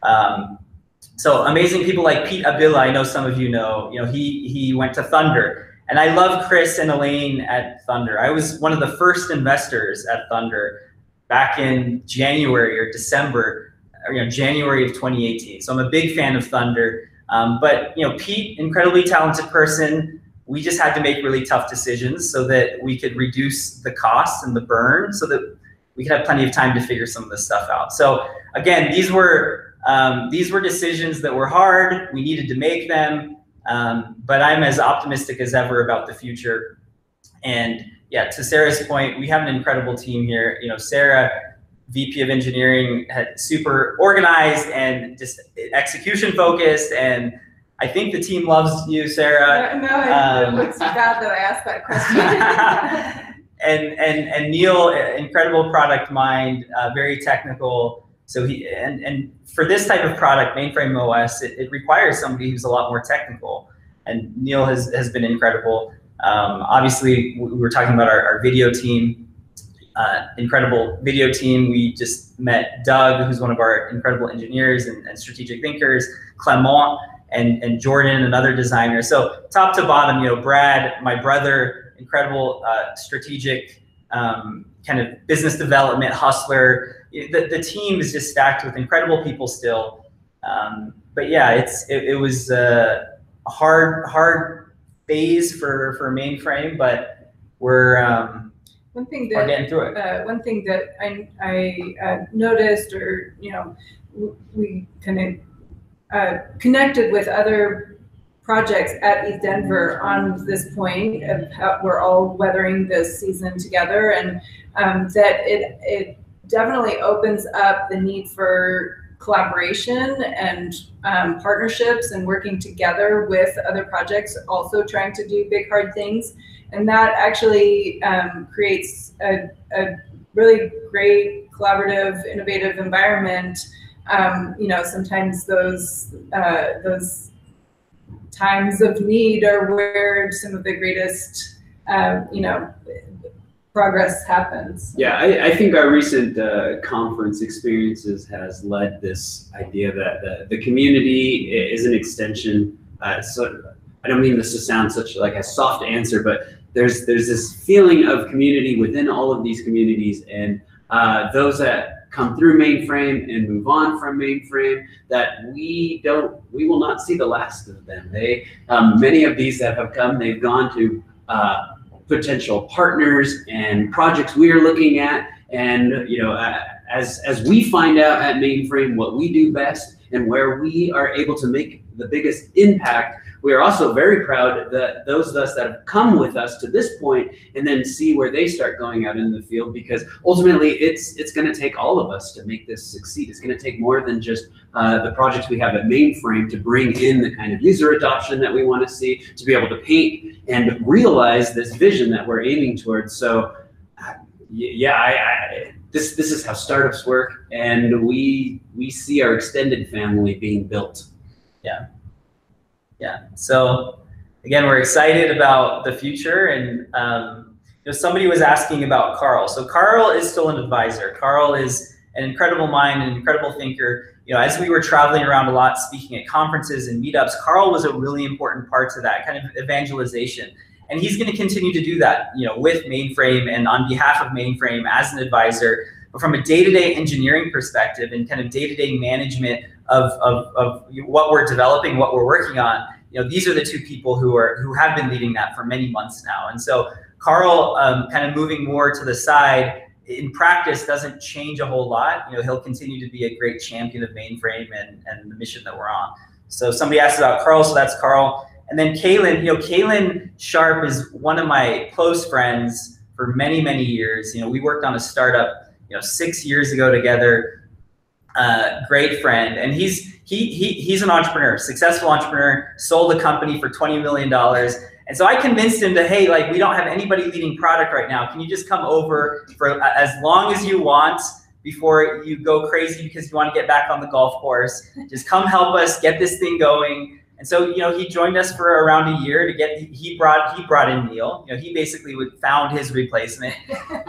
Um, so amazing people like Pete Avila, I know some of you know, you know, he, he went to Thunder. And I love Chris and Elaine at Thunder. I was one of the first investors at Thunder back in January or December, or, you know, January of 2018. So I'm a big fan of Thunder. Um, but you know, Pete, incredibly talented person. We just had to make really tough decisions so that we could reduce the costs and the burn, so that we could have plenty of time to figure some of this stuff out. So again, these were um, these were decisions that were hard. We needed to make them, um, but I'm as optimistic as ever about the future. And yeah, to Sarah's point, we have an incredible team here. You know, Sarah VP of engineering, had super organized and just execution focused. And I think the team loves you, Sarah. No, no, um, it's bad that I asked that question. [laughs] and and and Neil, incredible product mind, uh, very technical. So he and and for this type of product, mainframe OS, it, it requires somebody who's a lot more technical. And Neil has has been incredible. Um, obviously, we were talking about our, our video team uh, incredible video team. We just met Doug, who's one of our incredible engineers and, and strategic thinkers, Clement, and, and Jordan, another designer. So top to bottom, you know, Brad, my brother, incredible uh, strategic um, kind of business development hustler. The, the team is just stacked with incredible people still. Um, but yeah, it's it, it was a hard hard phase for for mainframe, but we're um, one thing that getting through it. Uh, one thing that I I uh, noticed, or you know, we kind of uh, connected with other projects at ETH Denver on this point of how we're all weathering this season together, and um, that it it definitely opens up the need for collaboration and um, partnerships and working together with other projects also trying to do big hard things and that actually um, creates a, a, really great collaborative, innovative environment. Um, you know, sometimes those uh, those times of need are where some of the greatest, uh, you know, progress happens. Yeah, I, I think our recent uh, conference experiences has led this idea that the, the community is an extension. Uh, so I don't mean this to sound such like a soft answer, but there's there's this feeling of community within all of these communities, and uh, those that come through mainframe and move on from mainframe that we don't we will not see the last of them they um, many of these that have come they've gone to uh, potential partners and projects we are looking at. And you know uh, as as we find out at mainframe what we do best and where we are able to make the biggest impact we are also very proud that those of us that have come with us to this point and then see where they start going out in the field because ultimately it's it's going to take all of us to make this succeed. It's going to take more than just uh, the projects we have at Mainframe to bring in the kind of user adoption that we want to see, to be able to paint and realize this vision that we're aiming towards. So uh, yeah, I, I this this is how startups work, and we we see our extended family being built. Yeah yeah. So again, we're excited about the future. And um, you know, somebody was asking about Carl. So Carl is still an advisor. Carl is an incredible mind, an incredible thinker. You know, as we were traveling around a lot, speaking at conferences and meetups, Carl was a really important part to that kind of evangelization. And he's going to continue to do that, you know, with Mainframe and on behalf of Mainframe as an advisor. But from a day-to-day engineering perspective and kind of day-to-day management of, of, of what we're developing, what we're working on, you know, these are the two people who are who have been leading that for many months now. And so Carl um, kind of moving more to the side in practice doesn't change a whole lot. You know, he'll continue to be a great champion of mainframe and, and the mission that we're on. So somebody asked about Carl, so that's Carl. And then Kaylin, you know, Kaylin Sharp is one of my close friends for many, many years. You know, we worked on a startup, you know, six years ago together uh, great friend, and he's he, he he's an entrepreneur, successful entrepreneur, sold a company for twenty million dollars. And so I convinced him to, hey, like we don't have anybody leading product right now. Can you just come over for as long as you want? before you go crazy because you want to get back on the golf course. Just come help us get this thing going. And so, you know, he joined us for around a year to get. He brought he brought in Neil. You know, he basically would found his replacement. [laughs]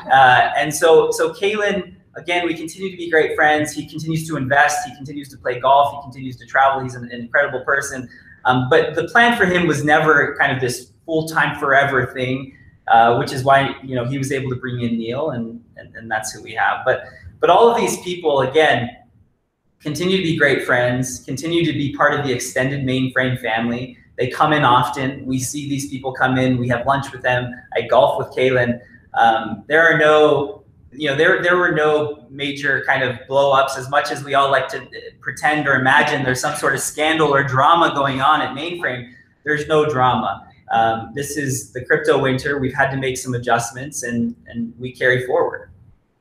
Uh, and so, so Kaylin, again, we continue to be great friends. He continues to invest. He continues to play golf. He continues to travel. He's an, incredible person. Um, but the plan for him was never kind of this full time forever thing, uh, which is why you know he was able to bring in Neil, and, and and that's who we have. But but all of these people, again, continue to be great friends, continue to be part of the extended mainframe family. They come in often. We see these people come in. We have lunch with them. I golf with Kaylin. Um, there are no, you know, there there were no major kind of blow ups. As much as we all like to pretend or imagine there's some sort of scandal or drama going on at Mainframe, there's no drama. Um, this is the crypto winter. We've had to make some adjustments, and and we carry forward.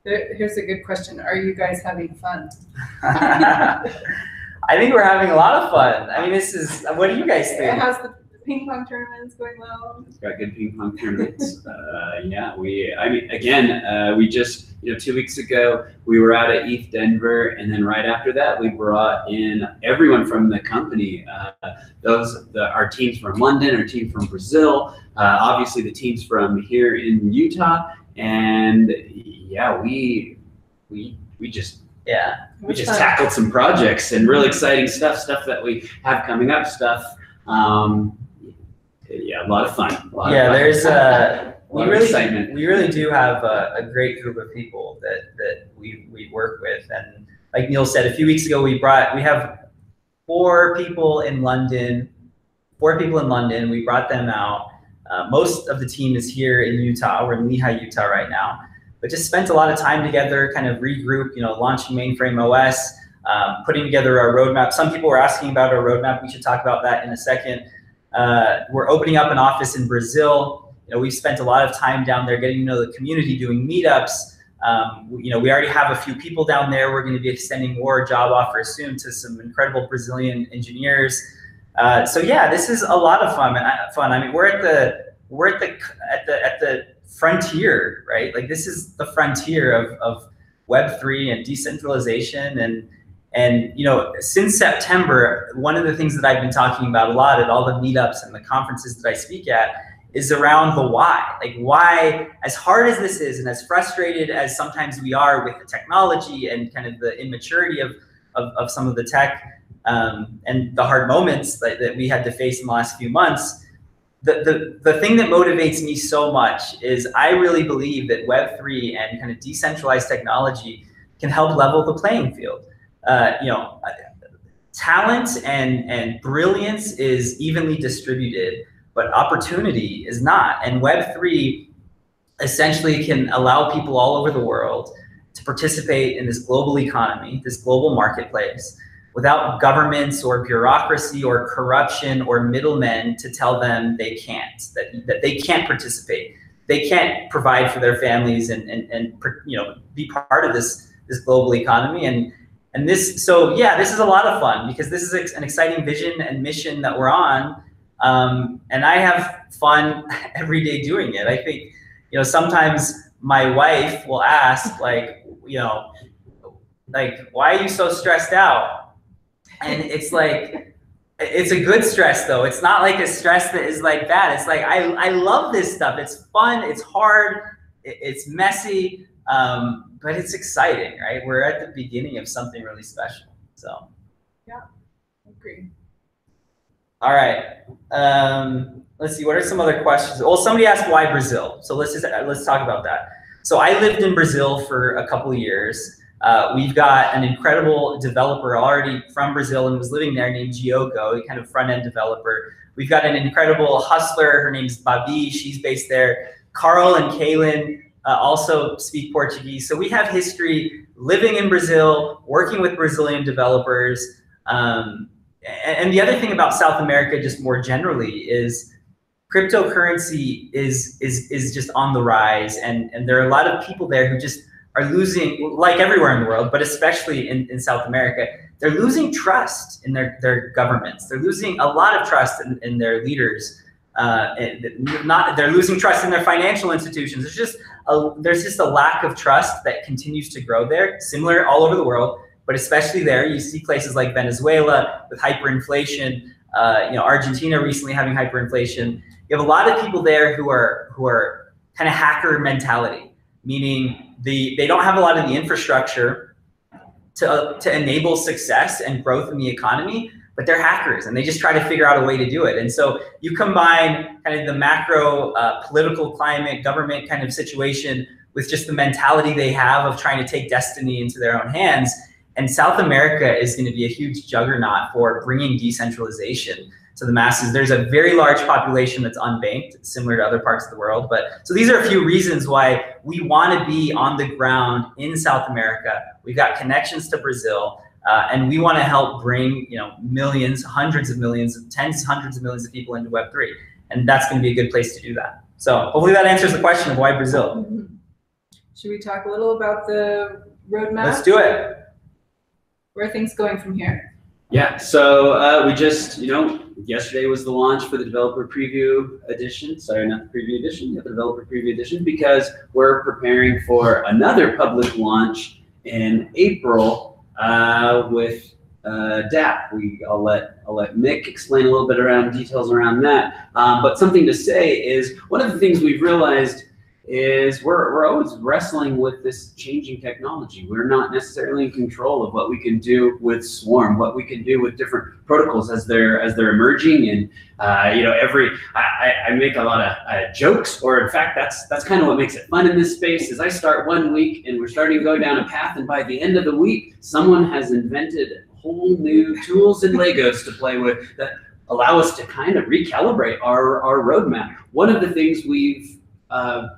Here's a good question. Are you guys having fun? [laughs] I think we're having a lot of fun. I mean, this is, what do you guys think? How's the ping pong tournaments going well? It's got good ping pong tournaments. [laughs] uh, yeah, we, I mean, again, uh, we just, you know, two weeks ago, we were out at ETH Denver, and then right after that, we brought in everyone from the company. Uh, those, the, our teams from London, our team from Brazil, uh, obviously the teams from here in Utah, and yeah, we we we just yeah we just tackled some projects and really exciting stuff, stuff that we have coming up, stuff. Um, yeah, a lot of fun. Lot yeah, of fun. there's uh, [laughs] a lot we really excitement. we really do have a, a great group of people that that we we work with, and like Neil said a few weeks ago, we brought we have four people in London, four people in London. We brought them out. Uh, most of the team is here in Utah. We're in Lehi, Utah right now but just spent a lot of time together, kind of regroup, you know, launching mainframe OS, um, putting together our roadmap. Some people were asking about our roadmap. We should talk about that in a second. Uh, we're opening up an office in Brazil. You know, we've spent a lot of time down there getting to know the community, doing meetups. Um, you know, we already have a few people down there. We're going to be extending more job offers soon to some incredible Brazilian engineers. Uh, so yeah, this is a lot of fun. Fun. I mean, we're at the we're at the at the at the frontier, right? Like this is the frontier of, of Web3 and decentralization. And, and, you know, since September, one of the things that I've been talking about a lot at all the meetups and the conferences that I speak at is around the why. Like why, as hard as this is and as frustrated as sometimes we are with the technology and kind of the immaturity of, of, of some of the tech um, and the hard moments that, that we had to face in the last few months, the, the, the thing that motivates me so much is I really believe that Web3 and kind of decentralized technology can help level the playing field. Uh, you know, talent and, and brilliance is evenly distributed, but opportunity is not. And Web3 essentially can allow people all over the world to participate in this global economy, this global marketplace, without governments or bureaucracy or corruption or middlemen to tell them they can't, that, that they can't participate. They can't provide for their families and, and, and you know, be part of this, this global economy. And, and this, so yeah, this is a lot of fun because this is an exciting vision and mission that we're on. Um, and I have fun [laughs] every day doing it. I think, you know, sometimes my wife will ask like, you know, like, why are you so stressed out? And it's like it's a good stress though. It's not like a stress that is like bad. It's like I I love this stuff. It's fun. It's hard. It's messy, um, but it's exciting, right? We're at the beginning of something really special. So yeah, agree. All right. Um, let's see. What are some other questions? Well, somebody asked why Brazil. So let's just let's talk about that. So I lived in Brazil for a couple of years. Uh, we've got an incredible developer already from Brazil and was living there named Gioco, a kind of front end developer. We've got an incredible hustler. Her name's Babi. She's based there. Carl and Kaylin uh, also speak Portuguese. So we have history living in Brazil, working with Brazilian developers. Um, and, and the other thing about South America, just more generally, is cryptocurrency is is is just on the rise, and and there are a lot of people there who just are losing, like everywhere in the world, but especially in, in South America, they're losing trust in their, their governments. They're losing a lot of trust in, in their leaders. Uh, not they're losing trust in their financial institutions. There's just a, there's just a lack of trust that continues to grow there, similar all over the world, but especially there. You see places like Venezuela with hyperinflation, uh, you know, Argentina recently having hyperinflation. You have a lot of people there who are who are kind of hacker mentality, meaning the they don't have a lot of the infrastructure to uh, to enable success and growth in the economy, but they're hackers and they just try to figure out a way to do it. And so you combine kind of the macro uh, political climate, government kind of situation with just the mentality they have of trying to take destiny into their own hands. And South America is going to be a huge juggernaut for bringing decentralization to the masses. There's a very large population that's unbanked, similar to other parts of the world. But so these are a few reasons why we want to be on the ground in South America. We've got connections to Brazil. Uh, and we want to help bring you know millions, hundreds of millions, tens, hundreds of millions of people into Web3, and that's going to be a good place to do that. So hopefully that answers the question of why Brazil. [laughs] Should we talk a little about the roadmap? Let's do it. Where are things going from here? Yeah, so uh, we just, you know, yesterday was the launch for the developer preview edition. Sorry, not the preview edition, the developer preview edition, because we're preparing for another public launch in April uh, with uh, DApp. We, I'll let I'll let Mick explain a little bit around details around that. Um, but something to say is one of the things we've realized is we're, we're always wrestling with this changing technology. We're not necessarily in control of what we can do with Swarm, what we can do with different protocols as they're as they're emerging. And uh, you know, every I, I make a lot of uh, jokes, or in fact, that's that's kind of what makes it fun in this space. Is I start one week and we're starting to go down a path, and by the end of the week, someone has invented whole new tools and Legos to play with that allow us to kind of recalibrate our our roadmap. One of the things we've uh,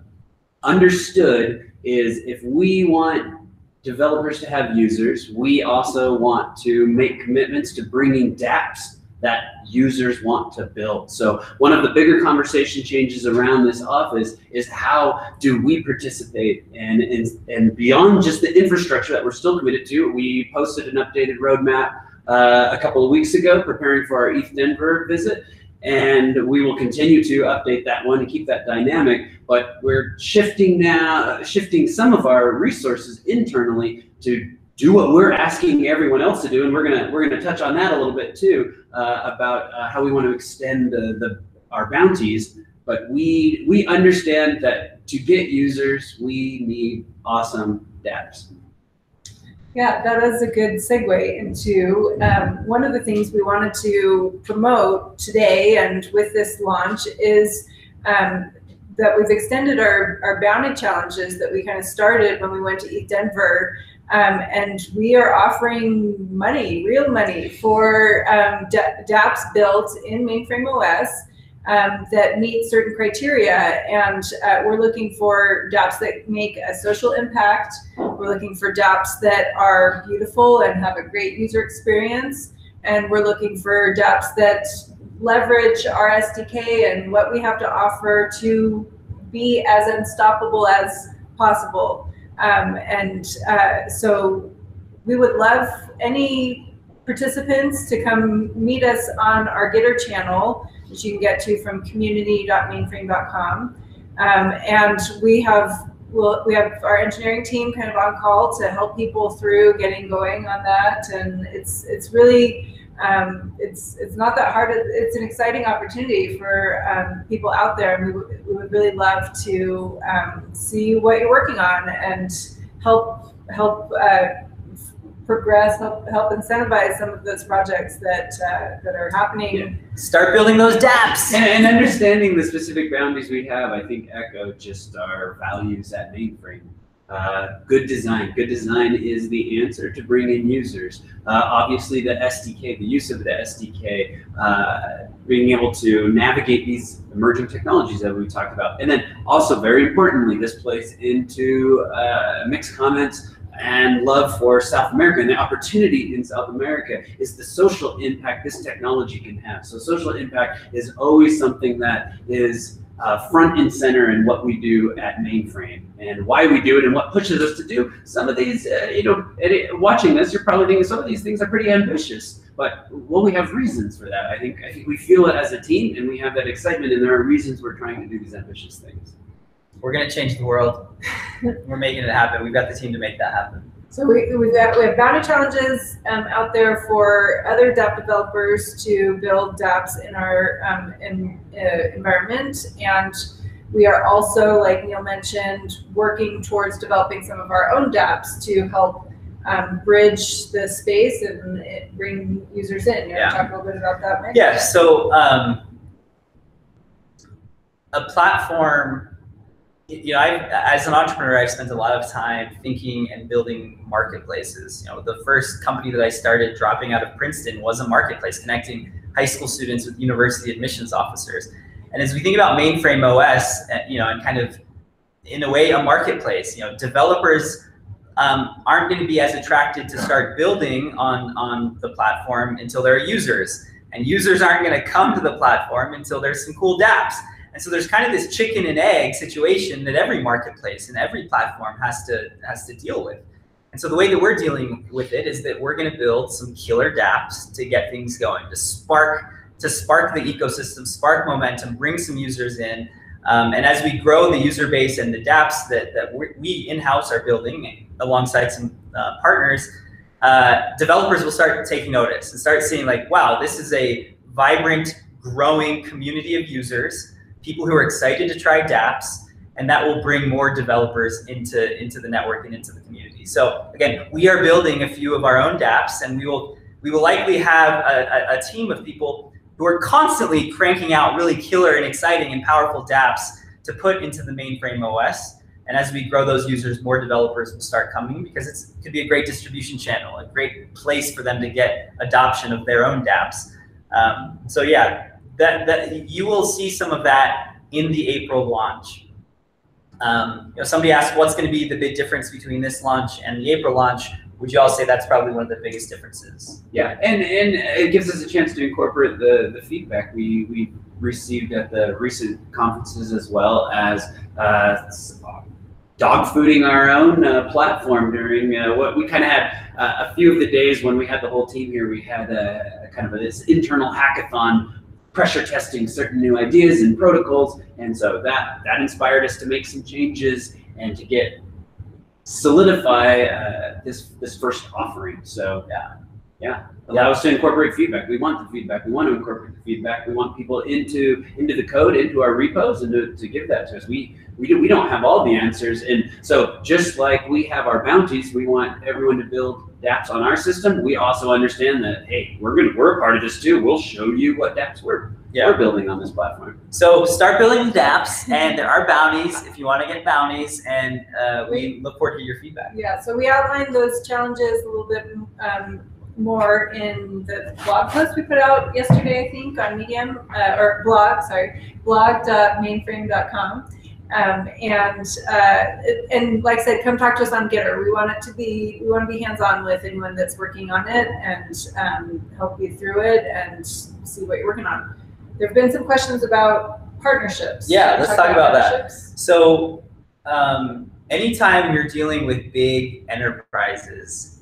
understood is if we want developers to have users, we also want to make commitments to bringing dApps that users want to build. So one of the bigger conversation changes around this office is how do we participate and, and, and beyond just the infrastructure that we're still committed to, we posted an updated roadmap uh, a couple of weeks ago preparing for our ETH Denver visit. And we will continue to update that one to keep that dynamic. But we're shifting now, shifting some of our resources internally to do what we're asking everyone else to do, and we're gonna we're gonna touch on that a little bit too uh, about uh, how we want to extend the, the our bounties. But we we understand that to get users, we need awesome dApps. Yeah, that is a good segue into um, one of the things we wanted to promote today and with this launch is um, that we've extended our, our bounty challenges that we kind of started when we went to ETH Denver. Um, and we are offering money, real money, for um, dApps built in mainframe OS um, that meet certain criteria. And uh, we're looking for dApps that make a social impact. We're looking for dApps that are beautiful and have a great user experience. And we're looking for dApps that leverage our SDK and what we have to offer to be as unstoppable as possible. Um, and uh, so we would love any participants to come meet us on our Gitter channel which you can get to from community.mainframe.com. Um, and we have we'll, we have our engineering team kind of on call to help people through getting going on that. And it's it's really um, it's it's not that hard. It's an exciting opportunity for um, people out there, and we, we would really love to um, see what you're working on and help help uh, progress, help, help incentivize some of those projects that uh, that are happening. Yeah. Start building those dApps. And, and, understanding the specific boundaries we have, I think echo just our values at Mainframe. Uh, good design. Good design is the answer to bring in users. Uh, obviously, the SDK, the use of the SDK, uh, being able to navigate these emerging technologies that we talked about. And then also, very importantly, this plays into uh, Mick's comments and love for South America. And the opportunity in South America is the social impact this technology can have. So social impact is always something that is uh, front and center in what we do at Mainframe and why we do it and what pushes us to do some of these, uh, you know, it, watching this, you're probably thinking some of these things are pretty ambitious, but well, we have reasons for that. I think, I think we feel it as a team and we have that excitement and there are reasons we're trying to do these ambitious things. We're gonna change the world. [laughs] we're making it happen. We've got the team to make that happen. So we, we've got, we have bounty challenges um, out there for other DApp developers to build dApps in our um, in, uh, environment. And we are also, like Neil mentioned, working towards developing some of our own dApps to help um, bridge the space and it, bring users in. You Yeah. talk a little bit about that, Mike? Yeah, so um, a platform, you know, I, as an entrepreneur, I've spent a lot of time thinking and building marketplaces. You know, the first company that I started dropping out of Princeton was a marketplace connecting high school students with university admissions officers. And as we think about mainframe OS, uh, you know, and kind of in a way a marketplace, you know, developers um, aren't going to be as attracted to start building on on the platform until there are users and users aren't going to come to the platform until there's some cool dApps. And so there's kind of this chicken and egg situation that every marketplace and every platform has to has to deal with. And so the way that we're dealing with it is that we're going to build some killer dApps to get things going, to spark to spark the ecosystem, spark momentum, bring some users in. Um, and as we grow the user base and the dApps that, that we, in-house are building alongside some uh, partners, uh, developers will start taking notice and start seeing like, wow, this is a vibrant, growing community of users, people who are excited to try dApps, and that will bring more developers into, into the network and into the community. So again, we are building a few of our own dApps, and we will we will likely have a, a, a team of people who are constantly cranking out really killer and exciting and powerful dApps to put into the mainframe OS. And as we grow those users, more developers will start coming because it's, it could be a great distribution channel, a great place for them to get adoption of their own dApps. Um, so yeah, that, that you will see some of that in the April launch. Um, you know, somebody asked what's going to be the big difference between this launch and the April launch. Would you all say that's probably one of the biggest differences? Yeah, and, and it gives us a chance to incorporate the, the feedback we, we received at the recent conferences as well as uh, dog fooding our own uh, platform during uh, what we kind of had uh, a few of the days when we had the whole team here. We had a, kind of a, this internal hackathon pressure testing certain new ideas and protocols, and so that that inspired us to make some changes and to get solidify uh, this this first offering. So Yeah. yeah, allow us to incorporate feedback. We want the feedback. We want to incorporate the feedback. We want people into into the code, into our repos, and to, to give that to us. We we do, we don't have all the answers, and so just like we have our bounties, we want everyone to build DApps on our system. We also understand that hey, we're gonna we're a part of this too. We'll show you what DApps we're we're building on this platform. So start building dApps, and there are bounties if you want to get bounties, and uh, we look forward to your feedback. Yeah, so we outlined those challenges a little bit um, more in the blog post we put out yesterday, I think, on Medium, uh, or blog, sorry, blog.mainframe.com. Um, and uh, and like I said, come talk to us on Gitter. We want it to be we want to be hands on with anyone that's working on it and um, help you through it and see what you're working on. There have been some questions about partnerships. Yeah, let's talk about that. So, um, anytime you're dealing with big enterprises,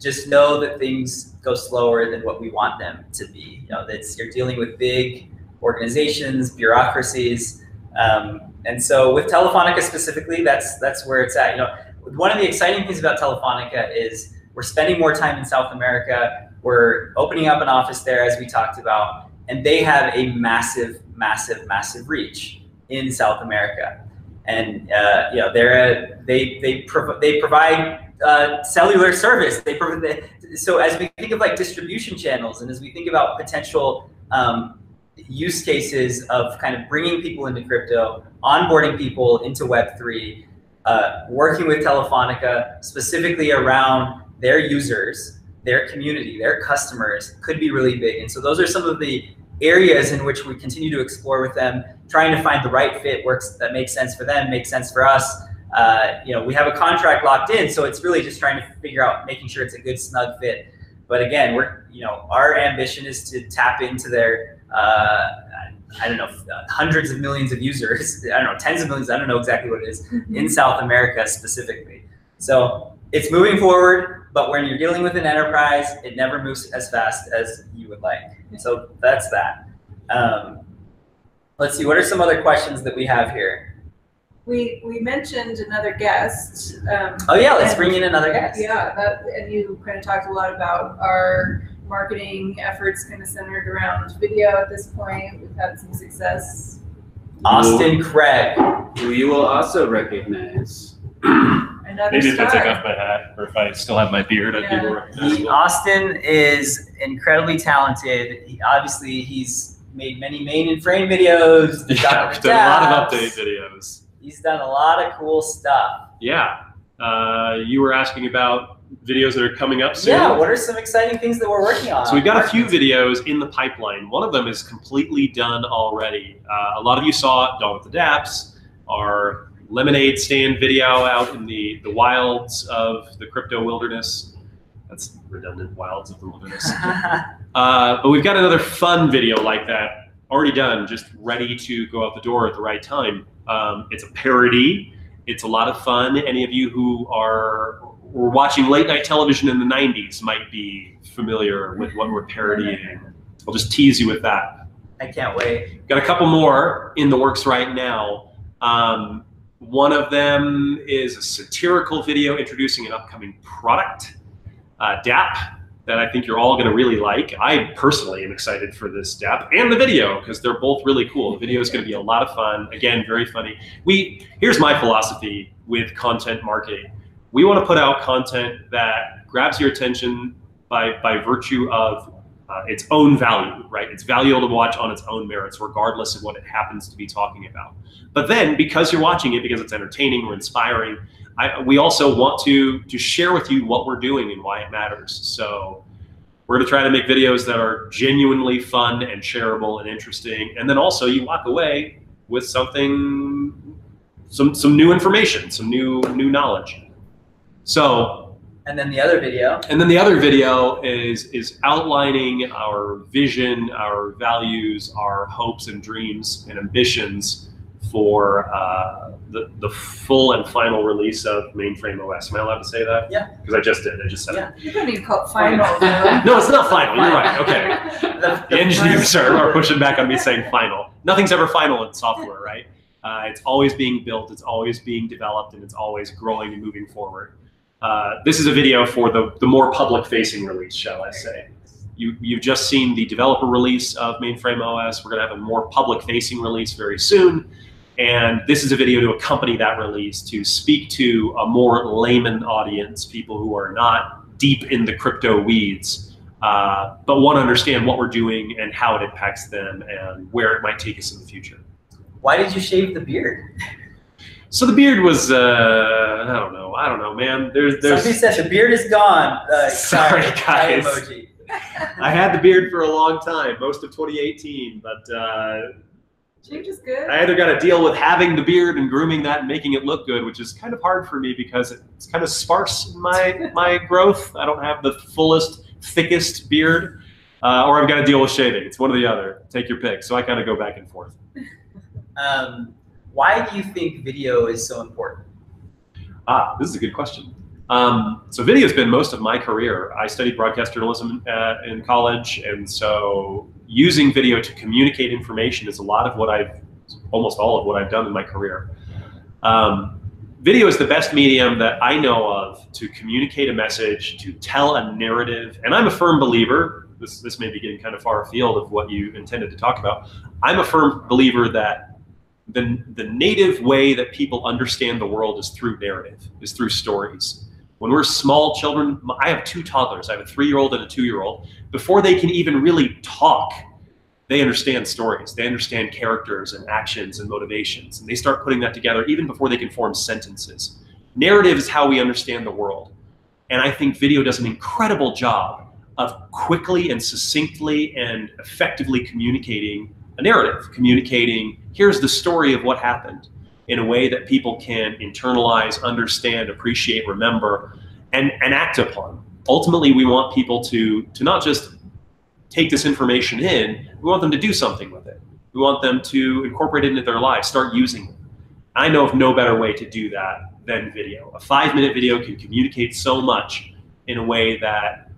just know that things go slower than what we want them to be. You know, that's you're dealing with big organizations, bureaucracies, um, and so with Telefonica specifically, that's that's where it's at. You know, one of the exciting things about Telefonica is we're spending more time in South America. We're opening up an office there, as we talked about, and they have a massive, massive, massive reach in South America and uh, you know they're a, they they prov- they provide uh, cellular service. They provide so as we think of like distribution channels and as we think about potential um, use cases of kind of bringing people into crypto, onboarding people into Web three, uh, working with Telefonica specifically around their users, their community, their customers could be really big. And so those are some of the areas in which we continue to explore with them, trying to find the right fit works that makes sense for them, makes sense for us. Uh, you know, we have a contract locked in, so it's really just trying to figure out making sure it's a good snug fit. But again, we're you know our ambition is to tap into their uh, I don't know hundreds of millions of users. [laughs] I don't know tens of millions. I don't know exactly what it is in South America specifically. So it's moving forward, but when you're dealing with an enterprise, it never moves as fast as you would like. So that's that. Um, let's see, what are some other questions that we have here? we, we mentioned another guest. um, Oh yeah, let's bring in another guest. Yeah, that, and you kind of talked a lot about our marketing efforts kind of centered around video at this point. We've had some success. Austin Craig. Who you will also recognize. [clears throat] Another Maybe if I take off my hat or if I still have my beard, I'd Yeah. be more. He, visible. Austin is incredibly talented. He, obviously, he's made many main and frame videos. [laughs] Yeah, Dr. we've done a lot of Dabs. update videos. He's done a lot of cool stuff. Yeah. Uh, you were asking about videos that are coming up soon. Yeah, what are some exciting things that we're working on? So we've got a few videos in the pipeline. One of them is completely done already. Uh, a lot of you saw Dawn with the Dapps, our lemonade stand video out in the, the wilds of the crypto wilderness. That's redundant, wilds of the wilderness. [laughs] Uh, but we've got another fun video like that already done, just ready to go out the door at the right time. Um, it's a parody. It's a lot of fun. Any of you who are were watching late night television in the 90s might be familiar with what we're parodying. I'll just tease you with that. I can't wait. Got a couple more in the works right now. Um, one of them is a satirical video introducing an upcoming product, uh, DApp, that I think you're all going to really like. I personally am excited for this DApp and the video because they're both really cool. The video is going to be a lot of fun. Again, very funny. We here's my philosophy with content marketing. We want to put out content that grabs your attention by by virtue of uh, its own value, right? It's valuable to watch on its own merits, regardless of what it happens to be talking about. But then, because you're watching it, because it's entertaining or inspiring, I, we also want to to share with you what we're doing and why it matters. So we're going to try to make videos that are genuinely fun and shareable and interesting, and then also you walk away with something, some some new information, some new new knowledge. So And then the other video. and then the other video is is outlining our vision, our values, our hopes and dreams and ambitions for uh, the the full and final release of Mainframe OS. Am I allowed to say that? Yeah. Because I just did. I just said Yeah. You don't even call it final, [laughs] No, it's not final. You're right. Okay. [laughs] The, The engineers are, are [laughs] pushing back on me saying final. Nothing's ever final in software, right? Uh, it's always being built, it's always being developed, and it's always growing and moving forward. Uh, this is a video for the, the more public facing release, shall I say. You, you've just seen the developer release of Mainframe OS. We're going to have a more public facing release very soon. And this is a video to accompany that release to speak to a more layman audience, people who are not deep in the crypto weeds, uh, but want to understand what we're doing and how it impacts them and where it might take us in the future. Why did you shave the beard? So the beard was, uh, I don't know, I don't know, man. There's, there's. Somebody said the beard is gone. Uh, [laughs] Sorry, sorry, guys. Emoji. I had the beard for a long time, most of 2018, but uh, Change is good. I either got to deal with having the beard and grooming that and making it look good, which is kind of hard for me because it's kind of sparse in my my [laughs] growth. I don't have the fullest, thickest beard, uh, or I've got to deal with shaving. It's one or the other. Take your pick. So I kind of go back and forth. Um, why do you think video is so important? Ah, this is a good question. Um, so video has been most of my career. I studied broadcast journalism uh, in college, and so using video to communicate information is a lot of what I've, almost all of what I've done in my career. Um, video is the best medium that I know of to communicate a message, to tell a narrative, and I'm a firm believer. This this may be getting kind of far afield of what you intended to talk about. I'm a firm believer that the, the native way that people understand the world is through narrative, is through stories. When we're small children, I have two toddlers. I have a three year old and a two year old. Before they can even really talk, they understand stories. They understand characters and actions and motivations. And they start putting that together even before they can form sentences. Narrative is how we understand the world. And I think video does an incredible job of quickly and succinctly and effectively communicating a narrative, communicating here's the story of what happened in a way that people can internalize, understand, appreciate, remember, and, and act upon. Ultimately, we want people to, to not just take this information in, we want them to do something with it. We want them to incorporate it into their lives, start using it. I know of no better way to do that than video. A five minute video can communicate so much in a way that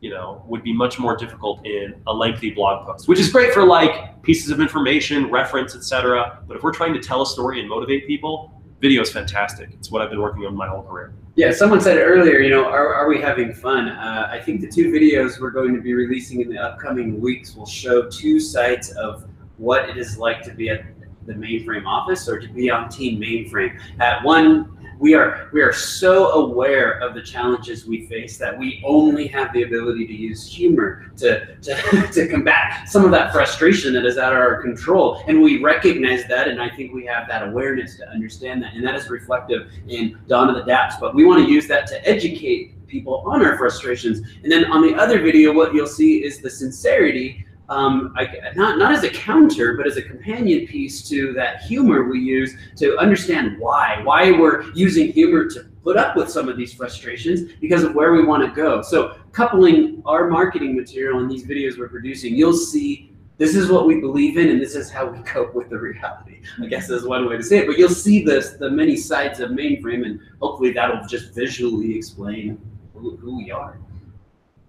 you know, would be much more difficult in a lengthy blog post, which is great for like pieces of information, reference, etc. But if we're trying to tell a story and motivate people, video is fantastic. It's what I've been working on my whole career. Yeah, someone said earlier, you know, are, are we having fun? Uh, I think the two videos we're going to be releasing in the upcoming weeks will show two sides of what it is like to be at the mainframe office or to be on team mainframe. At one we are we are so aware of the challenges we face that we only have the ability to use humor to, to, [laughs] to combat some of that frustration that is out of our control. And we recognize that, and I think we have that awareness to understand that, and that is reflective in Dawn of the Dapps. But we want to use that to educate people on our frustrations. And then on the other video, what you'll see is the sincerity um, I, not, not as a counter, but as a companion piece to that humor we use to understand why, why we're using humor to put up with some of these frustrations because of where we want to go. So coupling our marketing material and these videos we're producing, you'll see this is what we believe in and this is how we [laughs] cope with the reality. I guess is one way to say it, but you'll see this, the many sides of mainframe and hopefully that'll just visually explain who, who we are.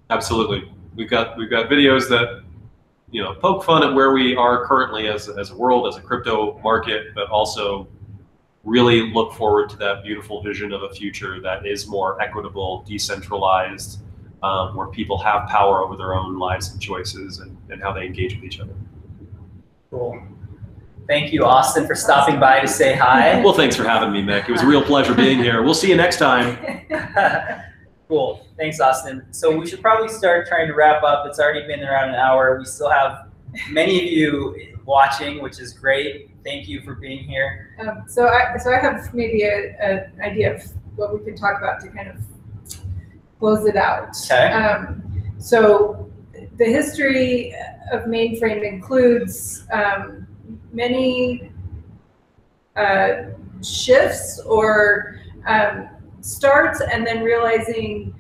Absolutely. We've got, we've got videos that you know, poke fun at where we are currently as, as a world, as a crypto market, but also really look forward to that beautiful vision of a future that is more equitable, decentralized, um, where people have power over their own lives and choices and, and how they engage with each other. Cool. Thank you, Austin, for stopping by to say hi. Well, thanks for having me, Mick. It was a real pleasure being here. We'll see you next time. [laughs] Cool. Thanks, Austin. So we should probably start trying to wrap up. It's already been around an hour. We still have many of you watching, which is great. Thank you for being here. Um, so I so I have maybe an idea of what we can talk about to kind of close it out. Okay. Um, so the history of mainframe includes um, many uh, shifts or um, starts and then realizing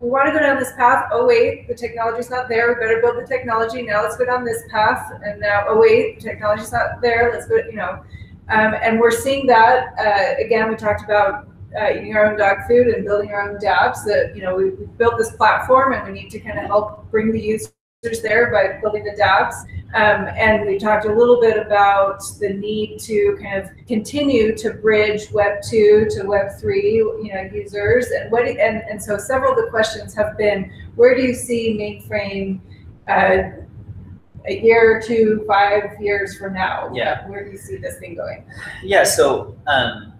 we want to go down this path. Oh wait, the technology's not there. We better build the technology. Now let's go down this path. And now, oh wait, the technology's not there. Let's go. You know, um, and we're seeing that uh, again. We talked about uh, eating our own dog food and building our own dApps. That you know, we, we built this platform, and we need to kind of help bring the users there by building the dApps. Um, and we talked a little bit about the need to kind of continue to bridge Web 2 to Web 3 you know, users. And, what, and, and so several of the questions have been, where do you see mainframe uh, a year or two, five years from now? Yeah. Where do you see this thing going? Yeah, so um,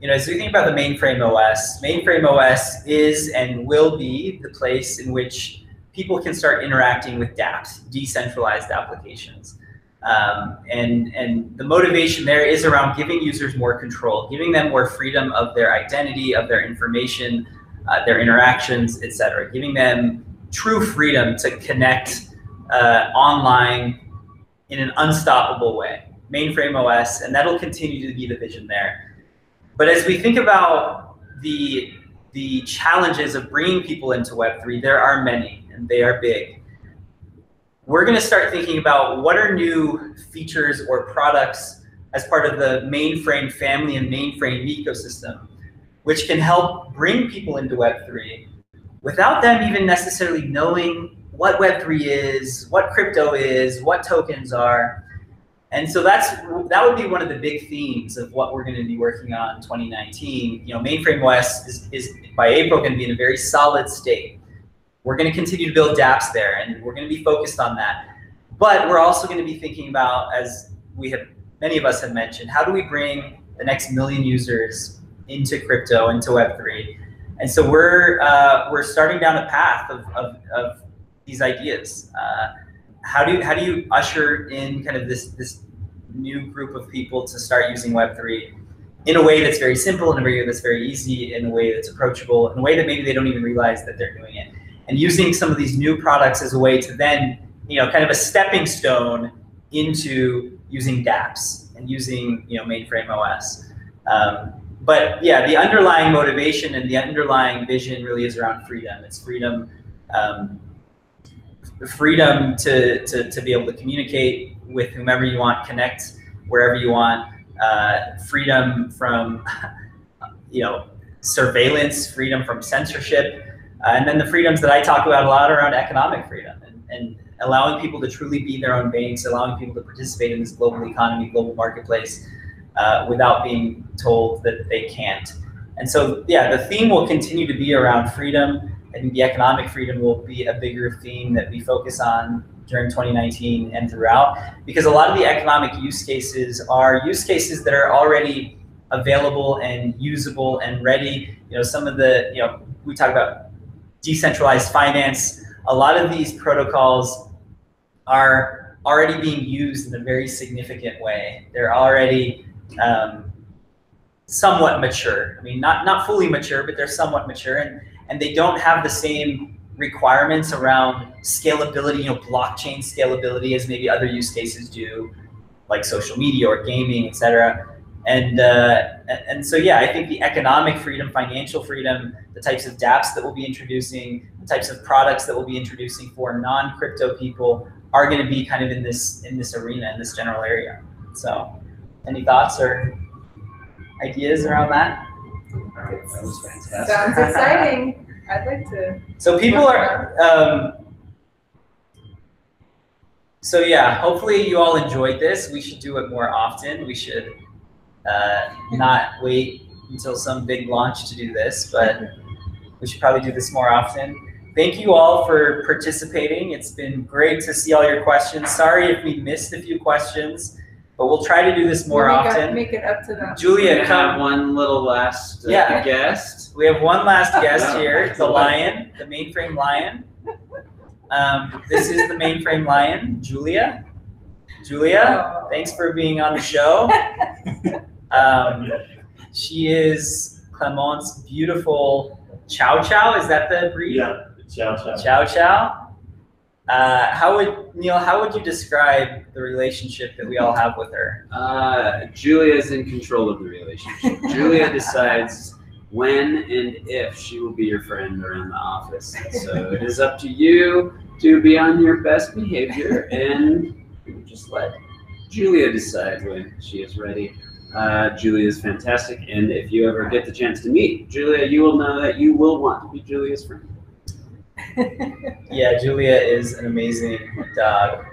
you know, as we think about the mainframe OS, mainframe OS is and will be the place in which people can start interacting with dApps, decentralized applications. Um, and, and the motivation there is around giving users more control, giving them more freedom of their identity, of their information, uh, their interactions, etc. Giving them true freedom to connect uh, online in an unstoppable way. Mainframe OS, and that'll continue to be the vision there. But as we think about the the challenges of bringing people into Web3, there are many and they are big. We're going to start thinking about what are new features or products as part of the mainframe family and mainframe ecosystem, which can help bring people into Web3 without them even necessarily knowing what Web3 is, what crypto is, what tokens are. And so that's that would be one of the big themes of what we're going to be working on in 2019. You know, mainframe OS is, is by April going to be in a very solid state. We're going to continue to build dApps there, and we're going to be focused on that. But we're also going to be thinking about, as we have many of us have mentioned, how do we bring the next million users into crypto, into Web3? And so we're uh, we're starting down a path of, of, of these ideas. Uh, how do you, how do you usher in kind of this this new group of people to start using Web3 in a way that's very simple, in a way that's very easy, in a way that's approachable, in a way that maybe they don't even realize that they're doing it and using some of these new products as a way to then, you know, kind of a stepping stone into using dApps and using, you know, mainframe OS. Um, but yeah, the underlying motivation and the underlying vision really is around freedom. It's freedom, um, freedom to, to, to be able to communicate with whomever you want, connect wherever you want, uh, freedom from, [laughs] you know, surveillance, freedom from censorship, Uh, and then the freedoms that I talk about a lot around economic freedom and, and allowing people to truly be their own banks, allowing people to participate in this global economy, global marketplace, uh, without being told that they can't. And so, yeah, the theme will continue to be around freedom. I think the economic freedom will be a bigger theme that we focus on during 2019 and throughout, because a lot of the economic use cases are use cases that are already available and usable and ready. You know, some of the, you know, we talk about decentralized finance. A lot of these protocols are already being used in a very significant way. They're already um, somewhat mature. I mean, not not fully mature, but they're somewhat mature, and and they don't have the same requirements around scalability, you know, blockchain scalability as maybe other use cases do, like social media or gaming, et cetera. And, uh, and so, yeah, I think the economic freedom, financial freedom, the types of dApps that we'll be introducing, the types of products that we'll be introducing for non-crypto people are going to be kind of in this in this arena, in this general area. So, any thoughts or ideas around that? That was fantastic. Sounds exciting. I'd like to. So people are. Um, so yeah, hopefully you all enjoyed this. We should do it more often. We should uh, not wait until some big launch to do this, but we should probably do this more often. Thank you all for participating. It's been great to see all your questions. Sorry if we missed a few questions, but we'll try to do this more make often. Up, make it up to them. Julia, We come. have one little last uh, Yeah. guest. We have one last guest here, the lion, the mainframe lion. Um, this is the mainframe lion, Julia. Julia, Oh. thanks for being on the show. [laughs] Um, she is Clement's beautiful Chow Chow. Is that the breed? Yeah, Chow Chow. Chow Chow. Uh, how would Neil? How would you describe the relationship that we all have with her? Uh, Julia is in control of the relationship. [laughs] Julia decides when and if she will be your friend around the office. So it is up to you to be on your best behavior and just let Julia decide when she is ready. Uh, Julia is fantastic, and if you ever get the chance to meet Julia, you will know that you will want to be Julia's friend. [laughs] Yeah, Julia is an amazing dog.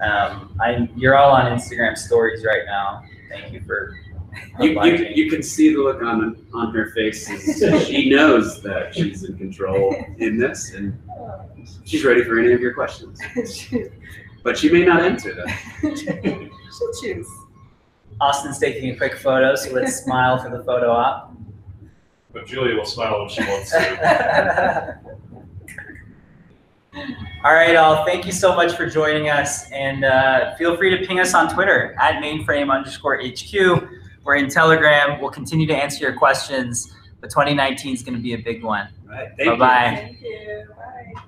Um, I you're all on Instagram stories right now. Thank you for You, you, you can see the look on on her face. [laughs] she knows that she's in control in this, and she's ready for any of your questions. [laughs] But she may not answer them. She'll choose. Austin's taking a quick photo, so let's [laughs] smile for the photo op. But Julia will smile when she wants to. [laughs] all right, all. Thank you so much for joining us, and uh, feel free to ping us on Twitter at mainframe underscore HQ. We're in Telegram. We'll continue to answer your questions, but 2019 is going to be a big one. Right. Thank Bye you. Thank you. Bye.